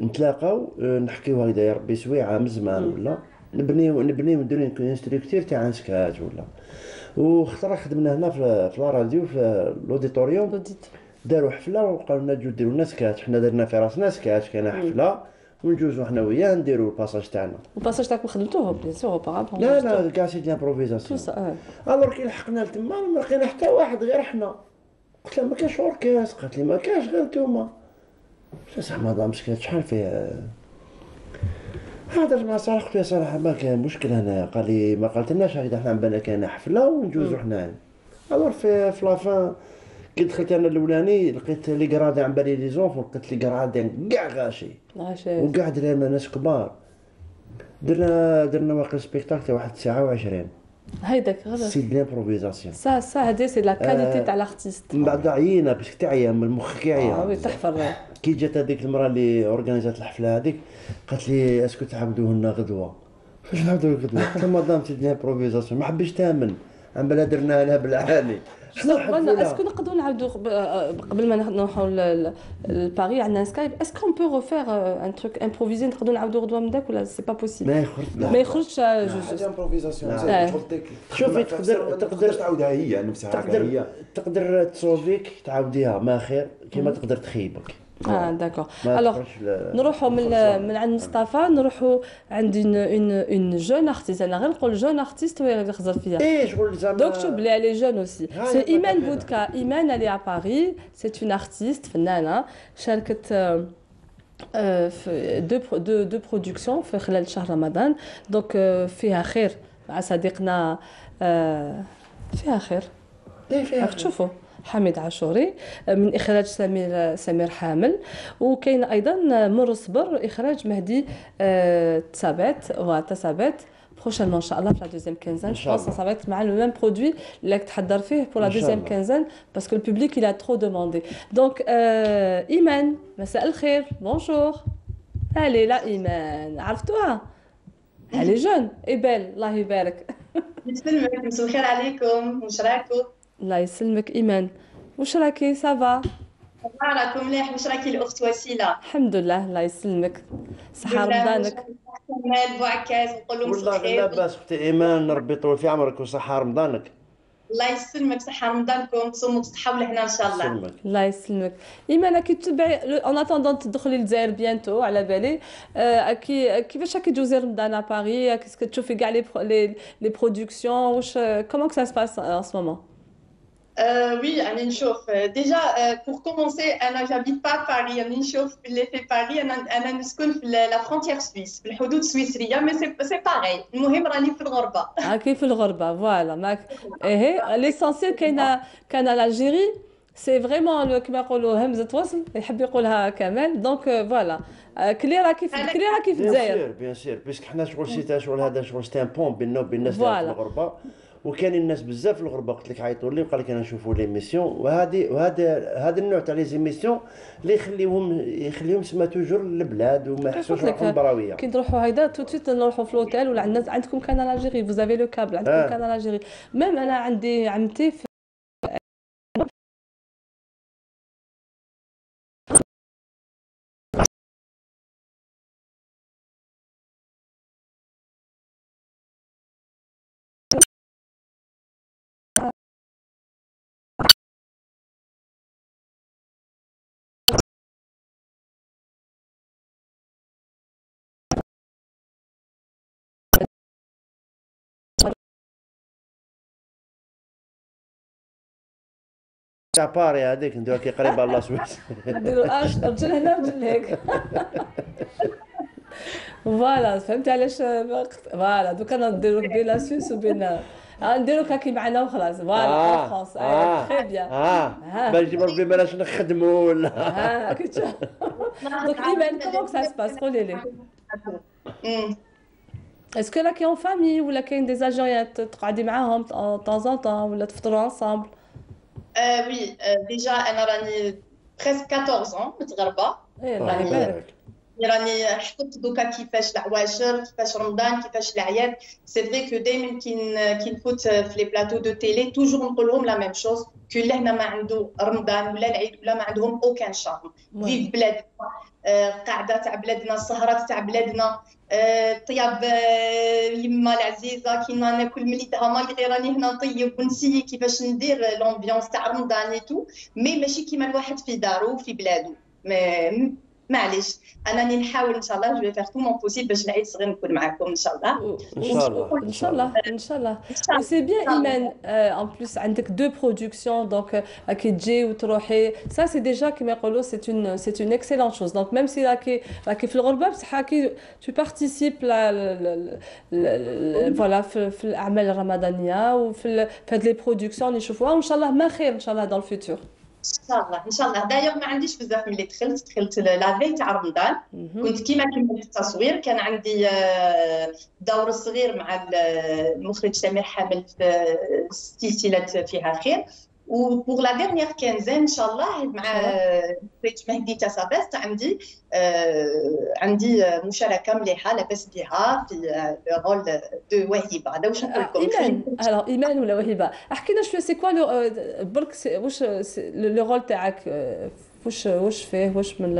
Speaker 2: نتلاقاو نحكيو هكذا يا ربي سويعه من زمان ولا نبنيو نبنيو نديرو une structure تاع سكات ولا وخطرة خدمنا هنا في, في la radio في l'auditorium داروا حفله وقالوا لنا تجوا ديروا لنا سكات حنا درنا في راسنا سكات كان حفله ونجوزو حنا وياه نديرو ال passage تاعنا.
Speaker 1: ال passage تاعكم خدمتوه bien sûr auparavant
Speaker 2: لا لا كاع c'est de l'improvisation alors كي لحقنا لتما ما لقينا حتى واحد غير حنا. قلت لها ما كاش اوركاس قالت لي ما كاش غير نتوما زعما هذا مسكين شحال فيه هذا مع صالح قلت له صالح ما كان مشكل هنا. قال لي ما قالت لناش هكذا حنا بالنا كان حفلة ونجوزو حنا. alors في la fin كي دخلت أنا الأولاني لقيت لي كراد عن بالي les enfants لقيت لي كراد كاع غاشي. وكاع درنا ناس كبار. درنا درنا واقع spectacle واحد الساعة وعشرين.
Speaker 1: هيداك
Speaker 2: غير c'est de l'improvisation.
Speaker 1: ça ça هادي c'est la qualité تاع l'artiste
Speaker 2: من بعد عيينا باش تعيا من مخك يعيا
Speaker 1: آه oui تحفر
Speaker 2: كي جات هذيك المرأة اللي organis ات الحفلة هذيك قالت لي est-ce que تعاودوا لنا غدوة. فاش نعاودوا غدوة؟ قلت لها مدام c'est de l'improvisation ما حبيتش تامن. عم بلا درنا لها بالعاني
Speaker 1: قلنا est-ce que نقدروا نعاودوا قبل ما نروحوا لباري عندنا سكايب est-ce qu'on peut refaire un truc improvisé نقدروا نعاودوا غدوة من داك ولا c'est pas possible
Speaker 2: ما يخرج
Speaker 1: ما يخرجش
Speaker 3: improvisation
Speaker 2: شوفي تقدر تقدر
Speaker 3: تعاودها هي نفسها
Speaker 2: تقدر تقدر تصوفيك تعاوديها ما خير. كيما تقدر تخيبك.
Speaker 1: آه d'accord alors نروحوا من من عند مصطفى نروحوا عند une une une jeune artiste أنا غير نقول jeune artiste وهي اللي تخزر فيها.
Speaker 2: إيه شغل زعما.
Speaker 1: donc شوف بلي les jeunes aussi c'est ايمان بودكا ايمان elle est à Paris c'est une artiste فنانه شاركت في deux deux deux productions في خلال شهر رمضان donc فيها خير مع صديقنا فيها خير فيها تشوفوا حميد عاشوري من إخراج سمير سمير حامل. وكاين أيضا مر صبر إخراج مهدي تسابات وتسابات prochainement إن شاء الله في la deuxième quinzaine je pense ça va être مع le même produit اللي راك تحضر فيه pour la deuxième quinzaine parce que le public il a trop demandé. Donc euh, ايمان مساء الخير. bonjour allez لا ايمان عرفتوها؟ Elle est jeune. Et belle الله يبارك
Speaker 8: يسلمك مساء الخير عليكم واش راكم
Speaker 1: الله يسلمك إيمان. واش راكي؟ ça va
Speaker 8: راكم مليح. واش راكي الأخت وسيلة؟
Speaker 1: الحمد لله الله يسلمك. صحة رمضانك.
Speaker 8: مال بوعكاز نقول لهم
Speaker 2: والله لاباس أختي إيمان ربي يطول في عمرك وصحة رمضانك.
Speaker 8: الله يسلمك. صحة رمضانكم. تصوموا وتصحوا لهنا إن شاء الله.
Speaker 1: يسلمك. الله يسلمك. إيمان كي تتبعي. en attendant تدخلي للجزائر bientôt على بالي. كي كيفاش راكي تجوزي رمضان à Paris qu'est-ce que تشوفي كاع les les productions واش comment ça se passe en ce moment
Speaker 8: Euh, oui, أنا نشوف. Euh, déjà, euh, pour commencer, j'habite pas à Paris. أنا نشوف, l'effet Paris, à la frontière suisse, le حدود سويسرية, mais c'est pareil. المهم راني في الغربة.
Speaker 1: Ah, كيف الغربة, voilà. ماك إيه l'essentiel كاين Canal Algérie, c'est vraiment كما يقولوا همزة وصل يحب يقولها كمال donc voilà كلي راكي في كلي راكي في الجزائر.
Speaker 2: bien sûr puisque حنا شغل c'était شغل هذا شغل c'était un pont بيننا وبين الناس اللي في الغربة. وكان الناس بزاف في الغربة. قلت لك عيطوا لي وقال لك أنا نشوفوا les émissions وهذه وهذا هذا النوع تاع les émissions اللي يخليهم يخليهم سما toujours البلاد وما يحسوش روحهم براوية.
Speaker 1: كي نروحوا هيدا tout de suite نروحوا في l'hôtel ولا عندنا عندكم Canal Algérie vous avez le câble عندكم آه. Canal Algérie même أنا عندي عمتي
Speaker 2: تاع باري هذيك نديرها كي قريبة à la Suisse
Speaker 1: نديروا اش رجل هنا رجل هيك؟ voilà فهمت علاش؟ voilà دوكا نديرو بين la Suisse وبين نديرو كاكي معنا وخلاص. voilà France très bien
Speaker 2: آه باش نجيب ربي بلاش نخدموا ولا؟
Speaker 1: آه كي تشوف. donc ايمان comment ça se passe قولي لي. est-ce que là كاين famille ولا كاين des Algériens تقعدي معاهم طون ان طون ولا تفطروا ensemble
Speaker 8: Euh, oui, euh, déjà, أنا راني presque 14 ans متغربة.
Speaker 1: إيه الله يبارك.
Speaker 8: راني حفظت دوكا كيفاش العواشر كيفاش رمضان كيفاش الاعياد c'est vrai que دائما كي كي نفوت في les plateaux de télé toujours نقول لهم la même chose que اللي هنا ما عنده رمضان ولا العيد ولا ما عندهم aucun charme vive بلادنا قاعدة تاع بلادنا السهرات تاع بلادنا طياب يما العزيزة كيما ناكل مليتها malgré راني هنا نطيب ونسيي كيفاش ندير l'ambiance تاع رمضان tout mais ماشي كيما الواحد في دارو وفي بلادو معليش انني نحاول إن شاء الله je ferai tout mon possible باش العيد الصغير نكون معكم إن شاء الله.
Speaker 2: إن شاء الله
Speaker 1: إن شاء الله إن شاء الله. و c'est bien ايمان en plus عندك دو productions donc راكي تجي وتروحي ça c'est déjà كيما يقولوا c'est une c'est une excellente chose donc même si راكي راكي في الغربه بصح راكي tu participes voilà في الاعمال الرمضانيه وفي هاد les productions نشوفوها وان شاء الله ما خير ان شاء الله dans le
Speaker 8: futur شاء الله ان شاء الله دايوغ ما عنديش بزاف ملي دخلت دخلت la veille تاع رمضان. كنت كيما كملت التصوير كان عندي دور صغير مع المخرج سمير حامل في سلسلة فيها خير. و pour la dernière quinzaine ان شاء الله مع فريج مهدي تاسابست عندي عندي مشاركه مليحه لاباس بها في rôle de وهيبه هذا واش نقول لكم
Speaker 1: ايمان alors ايمان ولا وهيبه احكي لنا شوية c'est quoi برك واش le rôle تاعك واش واش فيه واش من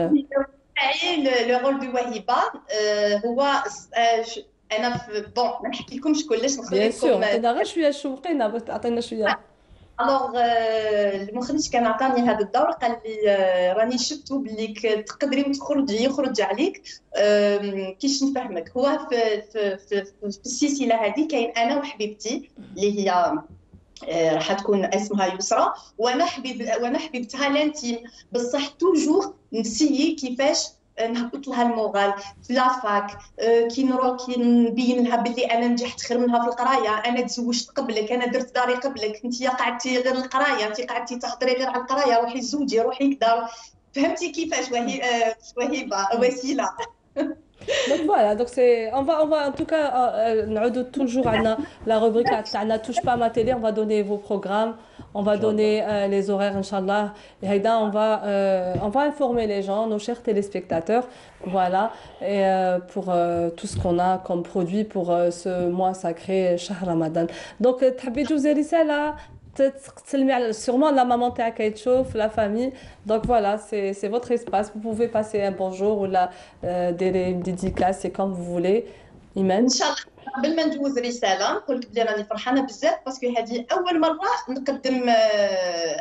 Speaker 8: le rôle de وهيبه هو أنا bon ما نحكي لكمش كلش
Speaker 1: نخلي لكم بيان سور غير شوية شوقينا عطينا شوية
Speaker 8: alors المخرج كان عطاني هذا الدور قال لي راني شفتو بلي تقدري تخرجي يخرج عليك كيش نفهمك هو في, في, في, في السلسله هذه كاين أنا وحبيبتي اللي هي راح تكون اسمها يسرى وأنا حبيب وأنا حبيبتها l'intime بصح toujours نسيي كيفاش نهبط لها ال moral في la fac آه، كي نروح كي نبين لها باللي أنا نجحت خير منها في القراية أنا تزوجت قبلك أنا درت داري قبلك انت قعدتي غير القراية انت قعدتي تهضري غير على القراية روحي زوجي روحي كذا فهمتي كيفاش؟ وهي آه، وهيبه وسيلة.
Speaker 1: donc voilà, donc c'est, on va, on va en tout cas, euh, euh toujours à la rubrique à touche pas à ma télé, on va donner vos programmes, on va donner euh, les horaires, Inch'Allah. Et Haïda, on va, euh, on va informer les gens, nos chers téléspectateurs, voilà, et, euh, pour euh, tout ce qu'on a comme produit pour ce mois sacré, Shah Ramadan. Donc, Tabidjou Zerisala, sûrement la maman تاعك la famille. Donc voilà c'est votre espace. Vous pouvez passer un bonjour ou la euh, des dédicaces c'est comme vous voulez.
Speaker 8: ايمان ان شاء الله قبل ما ندوز رساله نقول لك بلي راني فرحانه بزاف parce que هذه اول مره نقدم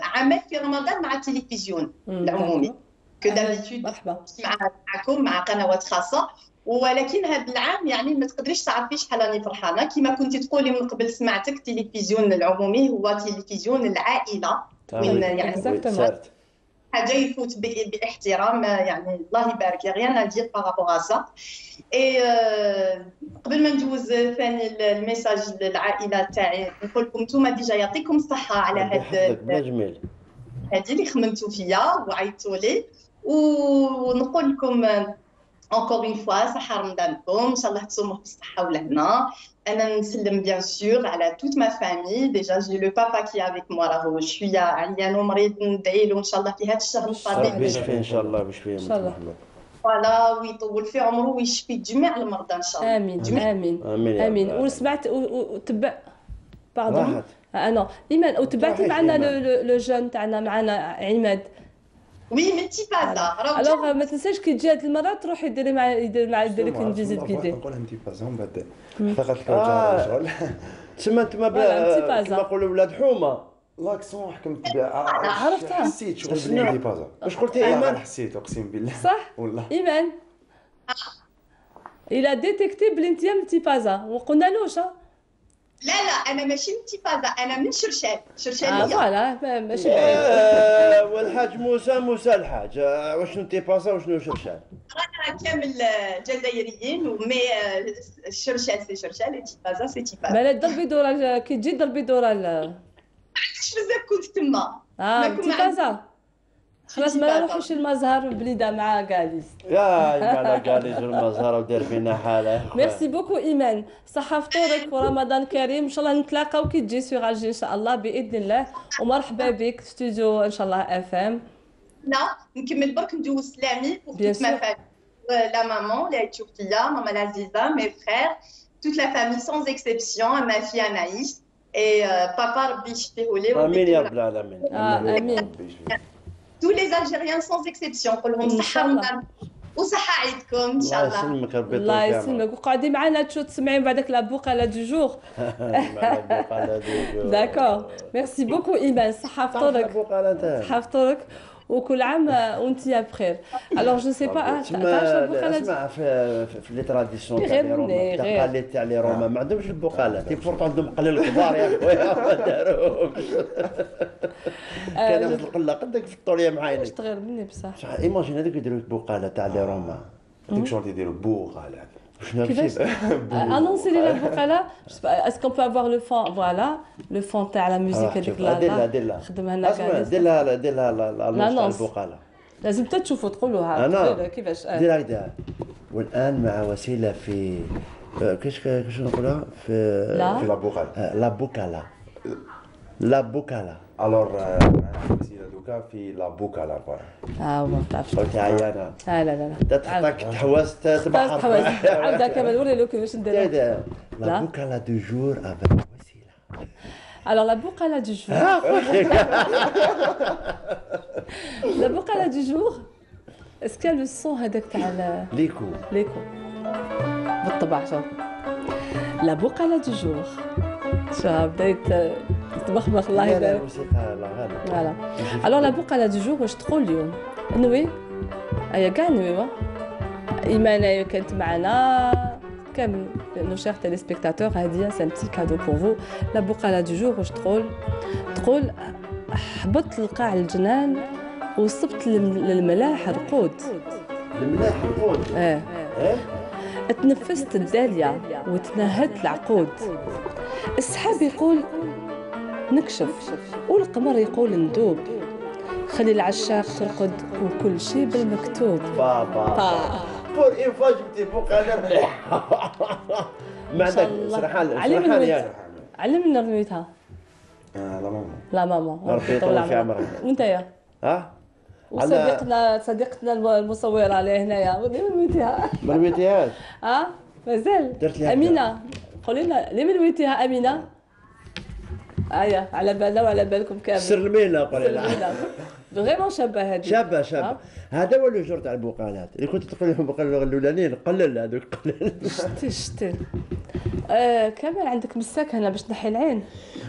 Speaker 8: عمل في رمضان مع التلفزيون العمومي que d'habitude مرحبا معكم مع قنوات خاصه ولكن هذا العام يعني ما تقدريش تعرفي شحال راني فرحانة. كما كنتي تقولي من قبل سمعتك التلفزيون العمومي هو تلفزيون العائلة.
Speaker 1: من يعني
Speaker 8: حاجة يفوت باحترام يعني الله يبارك. يا غير ندير par rapport ça et قبل ما ندوز ثاني ال message للعائلة تاعي نقول لكم أنتم déjà يعطيكم الصحة على هذا هذه اللي خممتوا فيا وعيطوا لي ونقول لكم encore une fois صحة رمضانكم ان شاء الله تصوموا بالصحة والهنا أنا نسلم bien sûr على toute ma famille. Déjà j'ai le papa qui est avec moi راهو شوية عيان ومريض ندعي له ان شاء الله في هذا الشهر
Speaker 2: الفضيل بيشفي ان شاء الله بيشفي ان شاء الله
Speaker 8: فوالا ويطول في عمره ويشفي جميع المرضى ان شاء الله
Speaker 1: امين امين امين امين وسمعت وتبع باردون أنا ايمان وتبعتي معنا لو جون تاعنا معنا عماد
Speaker 8: وي من تيبازا
Speaker 1: الوغ ما تنساش كي تجي هاد المره تروحي ديري مع ديري مع ديري لك فيزيت
Speaker 3: كيدي نقولها من تيبازا ومن بعد احتقت الكوجه شغل
Speaker 2: تسمى تما كما نقولوا ولاد حومه
Speaker 3: l'accent حكمت بها
Speaker 1: عرفتها
Speaker 3: حسيت شغل بلي تيبازا
Speaker 2: واش قلتي ايمان
Speaker 3: حسيت اقسم بالله
Speaker 1: صح
Speaker 3: والله
Speaker 1: ايمان إلى détecté بلي انت من تيبازا وقلنا لوش
Speaker 8: لا لا أنا ماشي من تيبازا أنا من شرشال. شرشاليه آه
Speaker 1: voilà ماشي
Speaker 2: آه والحاج موسى موسى الحاج. آه وشنو تيبازا وشنو شرشال؟
Speaker 8: رانا كامل جزائريين و mais شرشال c'est شرشال تيبازا c'est تيبازا
Speaker 1: مالا ضربي دورة كي تجي ضربي دورة
Speaker 8: علاش بزاف كنت تما؟
Speaker 1: آه تيفازا خلاص ما نروحوش المزهر بليدة مع كاليس
Speaker 2: يا مع كاليس والمزهر ودير فينا حالة.
Speaker 1: ميرسي بوكو إيمان. صحة فطورك ورمضان كريم. إن شاء الله نتلاقاو كي تجي سوغ الجي إن شاء الله بإذن الله. ومرحبا بك في ستوديو إن شاء الله اف ام
Speaker 8: لا نكمل برك ندوز سلامي بور توت ما فامي لا مامون لا تشوفتيا ماما العزيزه مي فخير توت لا فامي سون اكسبسيون ما في انايس اي بابا ربي يشفيه لي
Speaker 2: امين يا رب العالمين
Speaker 1: امين
Speaker 8: tous les Algériens sans exception كلهم صحة رمضان وصحة عيدكم إن شاء الله
Speaker 2: الله. يسلمك ربي
Speaker 1: الله يسلمك. وقعدي معنا تشو تسمعي بعدك لا بوقالة دو جور. داكور ميرسي بوكو إيمان صحة فطورك صحة فطورك وكل عام وانت بخير الوغ جو سي با
Speaker 2: البقاله اسمع في les traditions تاع les Romains التقاليد تاع لي روما ما عندهمش البقاله c'est important عندهم قليل الكبار يا خويا ما داروهمش كان واحد القلة. قدك في الطوريه معايا.
Speaker 1: تغير مني بصح؟
Speaker 2: imagine هذوك يديروا البقاله تاع لي روما.
Speaker 3: هذيك شغل يديروا بوقالة.
Speaker 1: كيفاش؟ annoncer لي البقاله est-ce qu'on peut avoir le fond voilà le fond تاع la musique هذيك
Speaker 2: لا دير دير
Speaker 1: خدمها لنا
Speaker 2: دير لها دير لها l'annonce تاع البقاله
Speaker 1: لازم انت تشوفوا تقولوها
Speaker 2: أنا
Speaker 1: كيفاش
Speaker 2: دير هكذا والان مع وسيله في كيش كيش نقولها في
Speaker 3: لا في لا بوكالا
Speaker 2: لا بوكالا لا بوكالا
Speaker 3: الور دوكا في لا بوكالا
Speaker 1: آه ما تعرفش
Speaker 2: قلت عيانه
Speaker 1: لا لا لا
Speaker 2: تحطك تحوس تبحر
Speaker 1: تحوس عاودها كمان وري له كيفاش ندير
Speaker 2: لا بوكالا دو جور افيك وسيله
Speaker 1: du jour. la boucala du jour. Est-ce qu'il y a le son هذاك تاع
Speaker 2: ليكو
Speaker 1: ليكو بالطبع شوف لا بوقالة دو جور شو بديت تبخبخ الله يبارك. فوالا الوغ لا بوقاله دو جور واش تقول اليوم نوي هيا كاع نوي ايمان كانت معنا كامل nos chers téléspectateurs هذه c'est un petit cadeau pour vous la بوقاله du jour واش تقول تقول حبطت لقاع الجنان وصبت للملاح رقود
Speaker 2: الملاح رقود
Speaker 1: آه, آه؟ تنفست الدالية وتنهدت العقود. السحاب يقول نكشف. والقمر يقول ندوب. خلي العشاق ترقد وكل شيء بالمكتوب.
Speaker 2: بابا. بور اون فوا جبتي؟ فوق أنا. مليح ما عندك. سرحان سرحان يا
Speaker 1: علمنا رميتها
Speaker 3: لا ماما.
Speaker 1: لا ماما.
Speaker 2: ربي يطول في عمرك.
Speaker 1: وأنت يا؟
Speaker 2: ها؟
Speaker 1: وصديقنا صديقتنا المصورة اللي هنايا ما رميتيها
Speaker 2: ما رميتيهاش
Speaker 1: آه مازال
Speaker 2: درت لها
Speaker 1: أمينة. قولي لنا ليه ما رميتيها أمينة؟ ايا على بالنا وعلى بالكم كامل.
Speaker 2: سر المينا قولي
Speaker 1: لها فريمون شابة هذه.
Speaker 2: شابة شابة. هذا هو اللي تاع البقالات اللي كنت تقول لهم البقال الأولانيين قلل هذوك قلل.
Speaker 1: شتي شتي. آه كامل عندك مساك هنا باش تنحي العين.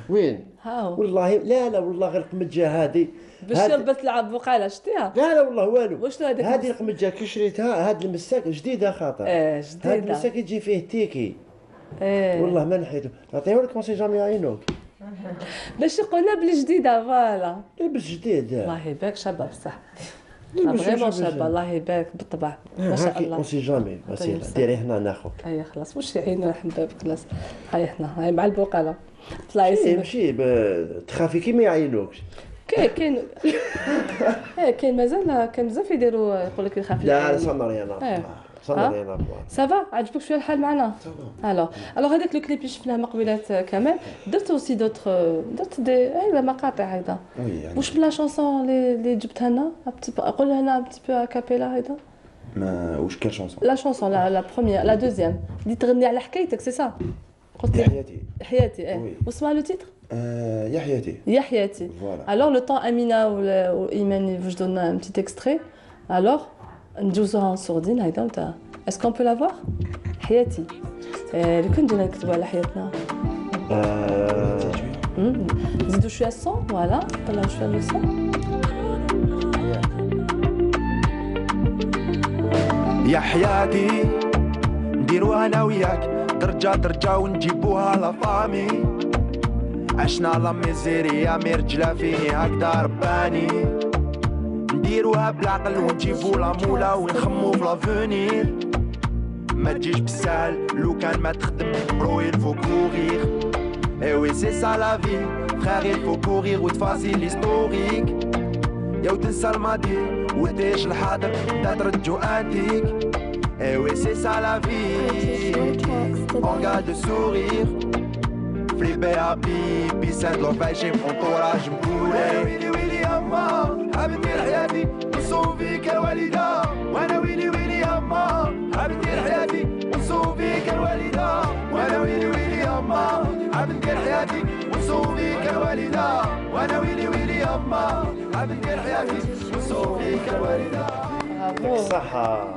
Speaker 2: وين؟
Speaker 1: هاو.
Speaker 2: والله لا لا والله غير القمجه هذه.
Speaker 1: باش يربط تلعب بقاله شتيها.
Speaker 2: لا لا والله والو.
Speaker 1: واش هذيك
Speaker 2: هذه القمجه كي شريتها هذا المساك جديدة خاطر.
Speaker 1: آه جديدة.
Speaker 2: هذا المساك يجي فيه تيكي.
Speaker 1: إيه.
Speaker 2: والله ما نحيته. نعطيه لك سي جامي عينوك
Speaker 1: باش يقولنا بلي جديده voilà.
Speaker 2: لبس جديد
Speaker 1: الله يبارك شابه بصح. vraiment شابه الله يبارك بالطبع. ما شاء الله.
Speaker 2: on sait jamais ديري هنا ناخذ.
Speaker 1: اي خلاص واش عين حباب خلاص هاي هنا هاي مع البقالة. طلعي
Speaker 2: سي ماشي تخافي كي ما يعينوكش.
Speaker 1: كاين. كاين كاين مازال كاين بزاف يديروا يقول لك يخاف
Speaker 2: لا لا صنع ريان
Speaker 1: ça va عجبك شوية الحال معنا ألو ألو هذاك le clip اللي شفناه مقبلات كمان درت aussi d'autres درت des هكذا مقاطع هكذا واش من la chanson اللي جبتها لنا قول لنا a cappella هكذا
Speaker 3: ما واش كان chanson
Speaker 1: la chanson la la première la deuxième اللي تغني على حكايتك سي سا
Speaker 3: قلت لي. حياتي
Speaker 1: حياتي إيه. واسمها le titre
Speaker 3: يا حياتي
Speaker 1: يا حياتي alors le temps امينه وايمان يوجدوا لنا un petit extrait alors ندوزوها sourdine هكذا نتاع est-ce qu'on peut l'avoir حياتي اللي كنت جينا نكتبوا على حياتنا نزيدو شوية ال son voilà طلعوا شوية le son
Speaker 4: يا حياتي نديروها أنا وياك درجة درجة ونجيبوها la famille عشنا لا ميزيريا mais رجلا فيني هكدا رباني نديروها بالعقل ونجيبو la moula ونخمو في l'avenir ما تجيش بالسهل لو كان ما تخدم bro il faut courir et oui c'est ça la vie frère il faut courir وت effacer l'historique يا وتنسى الماضي وتعيش الحاضر دا ترجو انتيك et oui c'est ça la vie on garde le sourire. Flipper happy, peace and love عايشين في entourage حياتي فيك الوالدة وأنا ويلي ويلي يما حبيبتي حياتي ونصوم فيك الوالدة وأنا ويلي ويلي يما حبيبتي حياتي ونصوم فيك الوالدة وأنا ويلي ويلي يما حبيبتي حياتي ونصوم فيك الوالدة
Speaker 2: صحة.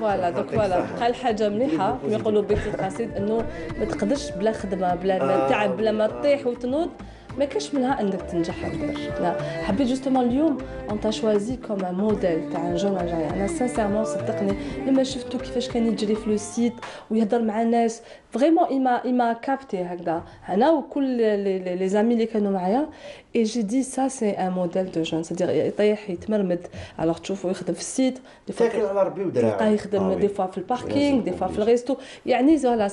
Speaker 1: voilà donc voilà. قال حاجة مليحة كما يقولوا بيت القصيد إنه ما تقدرش بلا خدمة بلا ما تعب بلا ما تطيح وتنوض. ما كاش منها انك تنجح لا حبيت justement اليوم on a choisi comme modèle تاع jeune أنا sincèrement صدقني لما شفتو كيفاش كان يجري في la cité ويهضر مع الناس vraiment il m'a il m'a capté هكذا أنا وكل les amis اللي كانوا معايا et j'ai dit ça c'est un modèle de jeune سادير يطيح يتمرمد alors تشوفو يخدم في ال
Speaker 2: cité des fois على ربي ودراعه
Speaker 1: تلقاه يخدم des fois في ال parking des fois في ال resto يعني voilà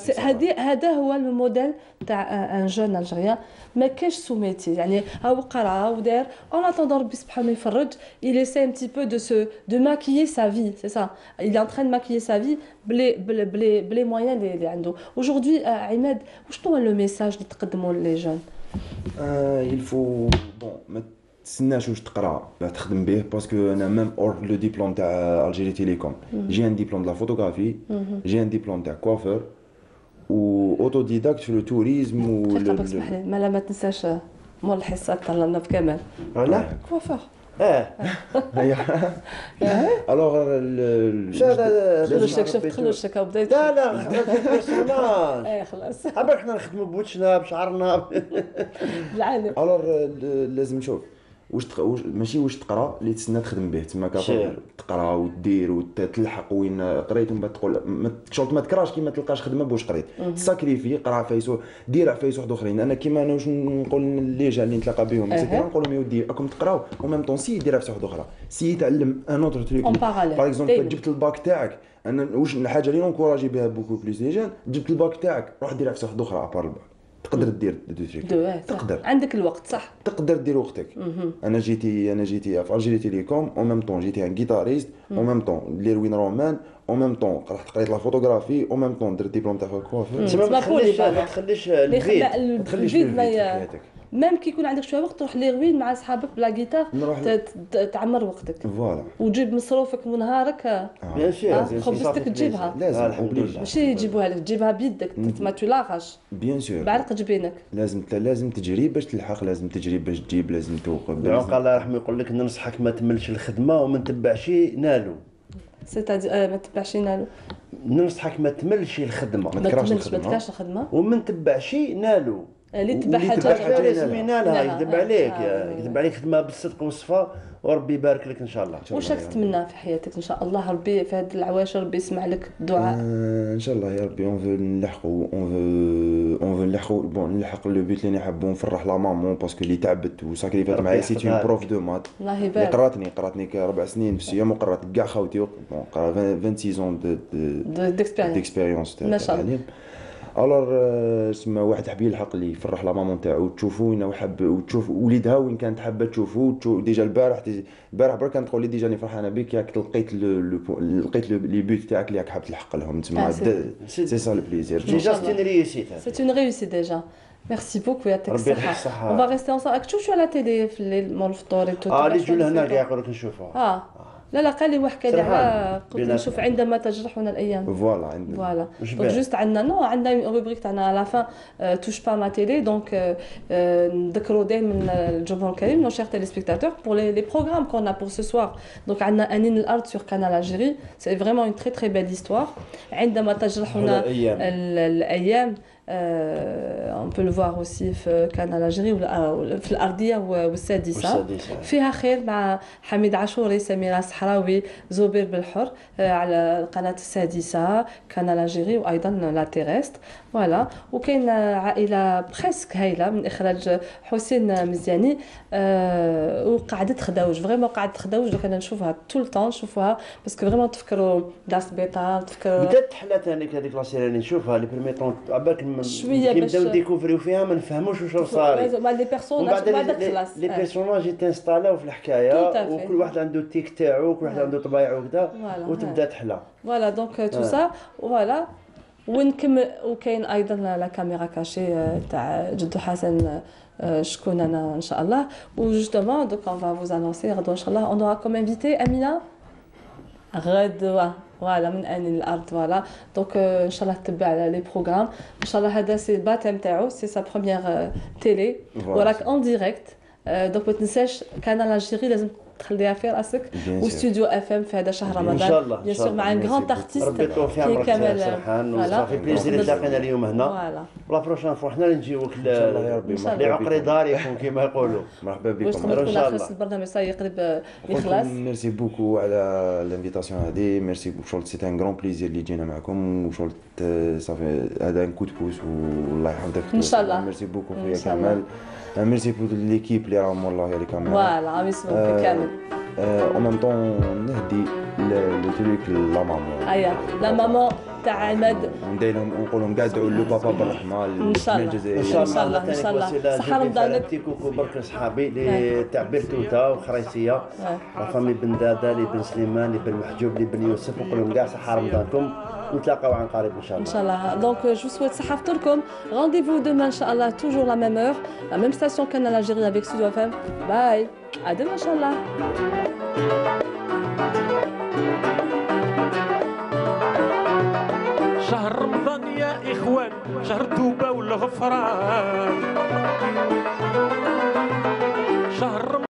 Speaker 1: هذا هو الموديل تاع un jeune algérien ما كاش ce métier يعني هاو قرا ودار en attendant ربي سبحانه يفرج il essaie un petit peu de se de maquiller sa vie c'est ça. Il est en train de maquiller sa vie بلي بلي بلي ب les moyens اللي, اللي عنده. Aujourd'hui عماد واش هو le message اللي تقدموا les jeunes؟
Speaker 3: il faut bon ما تسناش واش تقرا باه تخدم به parce que أنا même hors le diplôme تاع الجيري تيليكوم j'ai un diplôme la photographie j'ai un diplôme تاع coiffeur و autodidacte في le tourisme و
Speaker 1: ما لا ما تنساش مول الحصه طلعنا بكمال
Speaker 2: علاه
Speaker 1: coiffeur
Speaker 2: آه
Speaker 3: alors
Speaker 1: خلو الشك شفت خلو الشك
Speaker 2: بديت لا لا خلاص
Speaker 1: إيه خلاص.
Speaker 2: عبالك حنا نخدموا بوجهنا بشعرنا
Speaker 1: بالعاني
Speaker 3: alors لازم نشوف. واش تق... وش... ماشي واش تقرا اللي تسنى تخدم به. تما تقرا ودير وتلحق وين قريت ومن بعد تقول ما شغل ما تكراش كيما تلقاش خدمة بواش قريت. ت sacrifier قرا فايس دير فايس واحد اخرين أنا كيما أنا واش نقول لي جا اللي نتلاقى بهم نقول لهم يودي راكم تقراو و même temps سي دير فايس واحد أخرى سي تعلم un autre truc par exemple جبت الباك تاعك. أنا واش الحاجة اللي ن encourager بها beaucoup plus les jeunes جبت الباك تاعك روح دير فايس واحد أخرى à part ال bac تقدر دير deux
Speaker 1: trucs. تقدر. عندك الوقت صح.
Speaker 3: تقدر دير وقتك. أنا j'étais أنا j'étais في الجيري تيليكوم au même temps j'étais un guitariste au même temps ندير one man au même temps رحت قريت la photographie au même temps درت ديبلوم تاع coiffeur
Speaker 2: تسمى ما تخليش ما تخليش ال vide
Speaker 1: ما تخليش ال vide même كي يكون عندك شوية وقت تروح ليغوين مع أصحابك ب la guitare تعمر وقتك.
Speaker 3: voilà.
Speaker 1: وتجيب مصروفك ونهارك
Speaker 2: bien sûr
Speaker 1: خبزتك تجيبها.
Speaker 3: لازم
Speaker 1: ماشي يجيبوها لك تجيبها بيدك ما تلاغاش
Speaker 3: بيان سور
Speaker 1: بعرق جبينك
Speaker 3: لازم لازم تجري باش تلحق لازم تجري باش تجيب لازم توقف.
Speaker 2: العمق الله يرحمه يقول لك ننصحك ما تملش الخدمة وما تبعش نالو.
Speaker 1: سيتادي ما تبعش نالو.
Speaker 2: ننصحك ما تملش الخدمة.
Speaker 1: ما تكرهش الخدمه ما تكرهش الخدمة.
Speaker 2: وما تبعش نالو.
Speaker 1: اللي تبع حاجة
Speaker 2: لازم ينالها يكذب عليك يكذب عليك خدمه بالصدق والصفاء وربي يبارك لك إن شاء الله.
Speaker 1: واش راك تتمنى في حياتك إن شاء الله؟ ربي في هذه العواشر ربي يسمع لك الدعاء.
Speaker 3: آه إن شاء الله يا ربي. on veut نلحقوا on veut on veut نلحقوا bon نلحق le but اللي نحبو نفرح la maman parce que اللي تعبت وساكريفات معايا. c'est un prof de maths
Speaker 1: الله يبارك. اللي
Speaker 3: قراتني قراتني ربع سنين في ال CEM وقرات كاع خوتي. bon قرا 26 d'expérience
Speaker 1: ما شاء الله.
Speaker 3: alors سما واحد حب يلحق لي يفرح la maman تاعو. تشوفو وين حب وتشوف وليدها وين كانت حابة تشوفو. déjà البارح البارح برك كانت تقول لي déjà راني فرحانه بك ياك لقيت لقيت les buts تاعك اللي راك حاب تلحق لهم. تسمى c'est ça le plaisir
Speaker 2: déjà c'est une réussite
Speaker 1: c'est une réussite déjà merci beaucoup يعطيك الصحة. on va rester انصار راك تشوف show على télé في الليل مول الفطور
Speaker 2: آه اللي يجوا لهنا كاع يقولوا نشوفوها
Speaker 1: آه لا لا قال لي واحد قال لي على قلت نشوف عندما تجرحنا الأيام.
Speaker 3: voilà عندنا.
Speaker 1: voilà. donc juste عندنا nous عندنا rubrique تاعنا على فان touche pas ma télé donc نذكروا دائما الجمهور الكريم nos chers téléspectateurs pour les programmes qu'on a pour ce soir donc عندنا انين الأرض sur Canal Algérie c'est vraiment une très très belle histoire عندما تجرحنا الأيام. on peut le voir aussi في Canal Algérie في الارضيه والسادسه فيها خير مع حميد عاشوري سميره صحراوي زبير بالحر على القناه السادسه Canal Algérie وأيضا la terrestre voilà وكاين عائله presque هايله من اخراج حسين مزياني وقاعده تخداوج vraiment قاعدة تخداوج دوك أنا نشوفها tout le temps نشوفها parce que vraiment تفكروا دار سبيطار تفكروا
Speaker 2: بدات تحلى ثاني هذيك la série نشوفها les premiers temps عبالك
Speaker 1: شوية
Speaker 2: باش نبداو ديكوفريو فيها ما نفهموش واش صار
Speaker 1: مع les personnages بعد
Speaker 2: les personnages يتنستالاو في الحكاية وكل واحد عنده ال tic تاعو وكل واحد عنده طبايعه وكذا وتبدا تحلى
Speaker 1: voilà donc tout ça voilà ونكمل وكاين أيضا la caméra cachée تاع جدو حسن شكون أنا ان شاء الله و justement دوك on va vous annoncer غدوه ان شاء الله on aura comme invitée امينه غدوه voilà من ان الأرض voilà. donc إن شاء الله تتبع les programmes إن شاء الله هذا c'est ال baptême تاعو c'est sa première télé وراك en direct donc ما تنساش Canal Algérie لازم تخليها في راسك. و Studio FM في هذا شهر رمضان.
Speaker 2: ان شاء الله
Speaker 1: bien sûr مع un grand artiste
Speaker 2: ربي يطول في عمرك سرحان. ça fait plaisir تلاقينا اليوم هنا. la prochaine fois حنا اللي نجيوك لعقري داركم كما يقولوا.
Speaker 3: مرحبا بكم.
Speaker 1: إن شاء الله. البرنامج صاي يقرب يخلص
Speaker 3: merci beaucoup على ال invitation هذه ميرسي شغل c'est un grand plaisir اللي جينا معكم. وشغل ça fait هذا un coup de pouce والله يحفظك.
Speaker 1: إن شاء الله.
Speaker 3: merci beaucoup خويا كمال. merci pour l'équipe اللي راهم والله كامل
Speaker 1: voilà merci beaucoup كامل
Speaker 3: au même temps نهدي le truc-là maman
Speaker 1: ايا la maman تاع عماد
Speaker 3: وندير لهم ونقول لهم كاع ادعوا له بابا بالرحمه
Speaker 1: إن شاء الله إن شاء الله. إن شاء الله. صحه رمضانك
Speaker 2: petit coucou برك صحابي اللي تاع بيرتوتا وخريسية. la famille بن دادا لي بن سليمان لي بن محجوب لي بن يوسف نقول لهم كاع صحه رمضانكم نتلاقاو عن قريب إن شاء الله.
Speaker 1: إن شاء الله. donc je souhaite صحه فطوركم rendez-vous demain إن شاء الله. toujours la même heure la même station Canal Algérie avec Studio FM باي à demain إن
Speaker 9: شهر رمضان يا إخوان شهر التوبه والغفران. شهر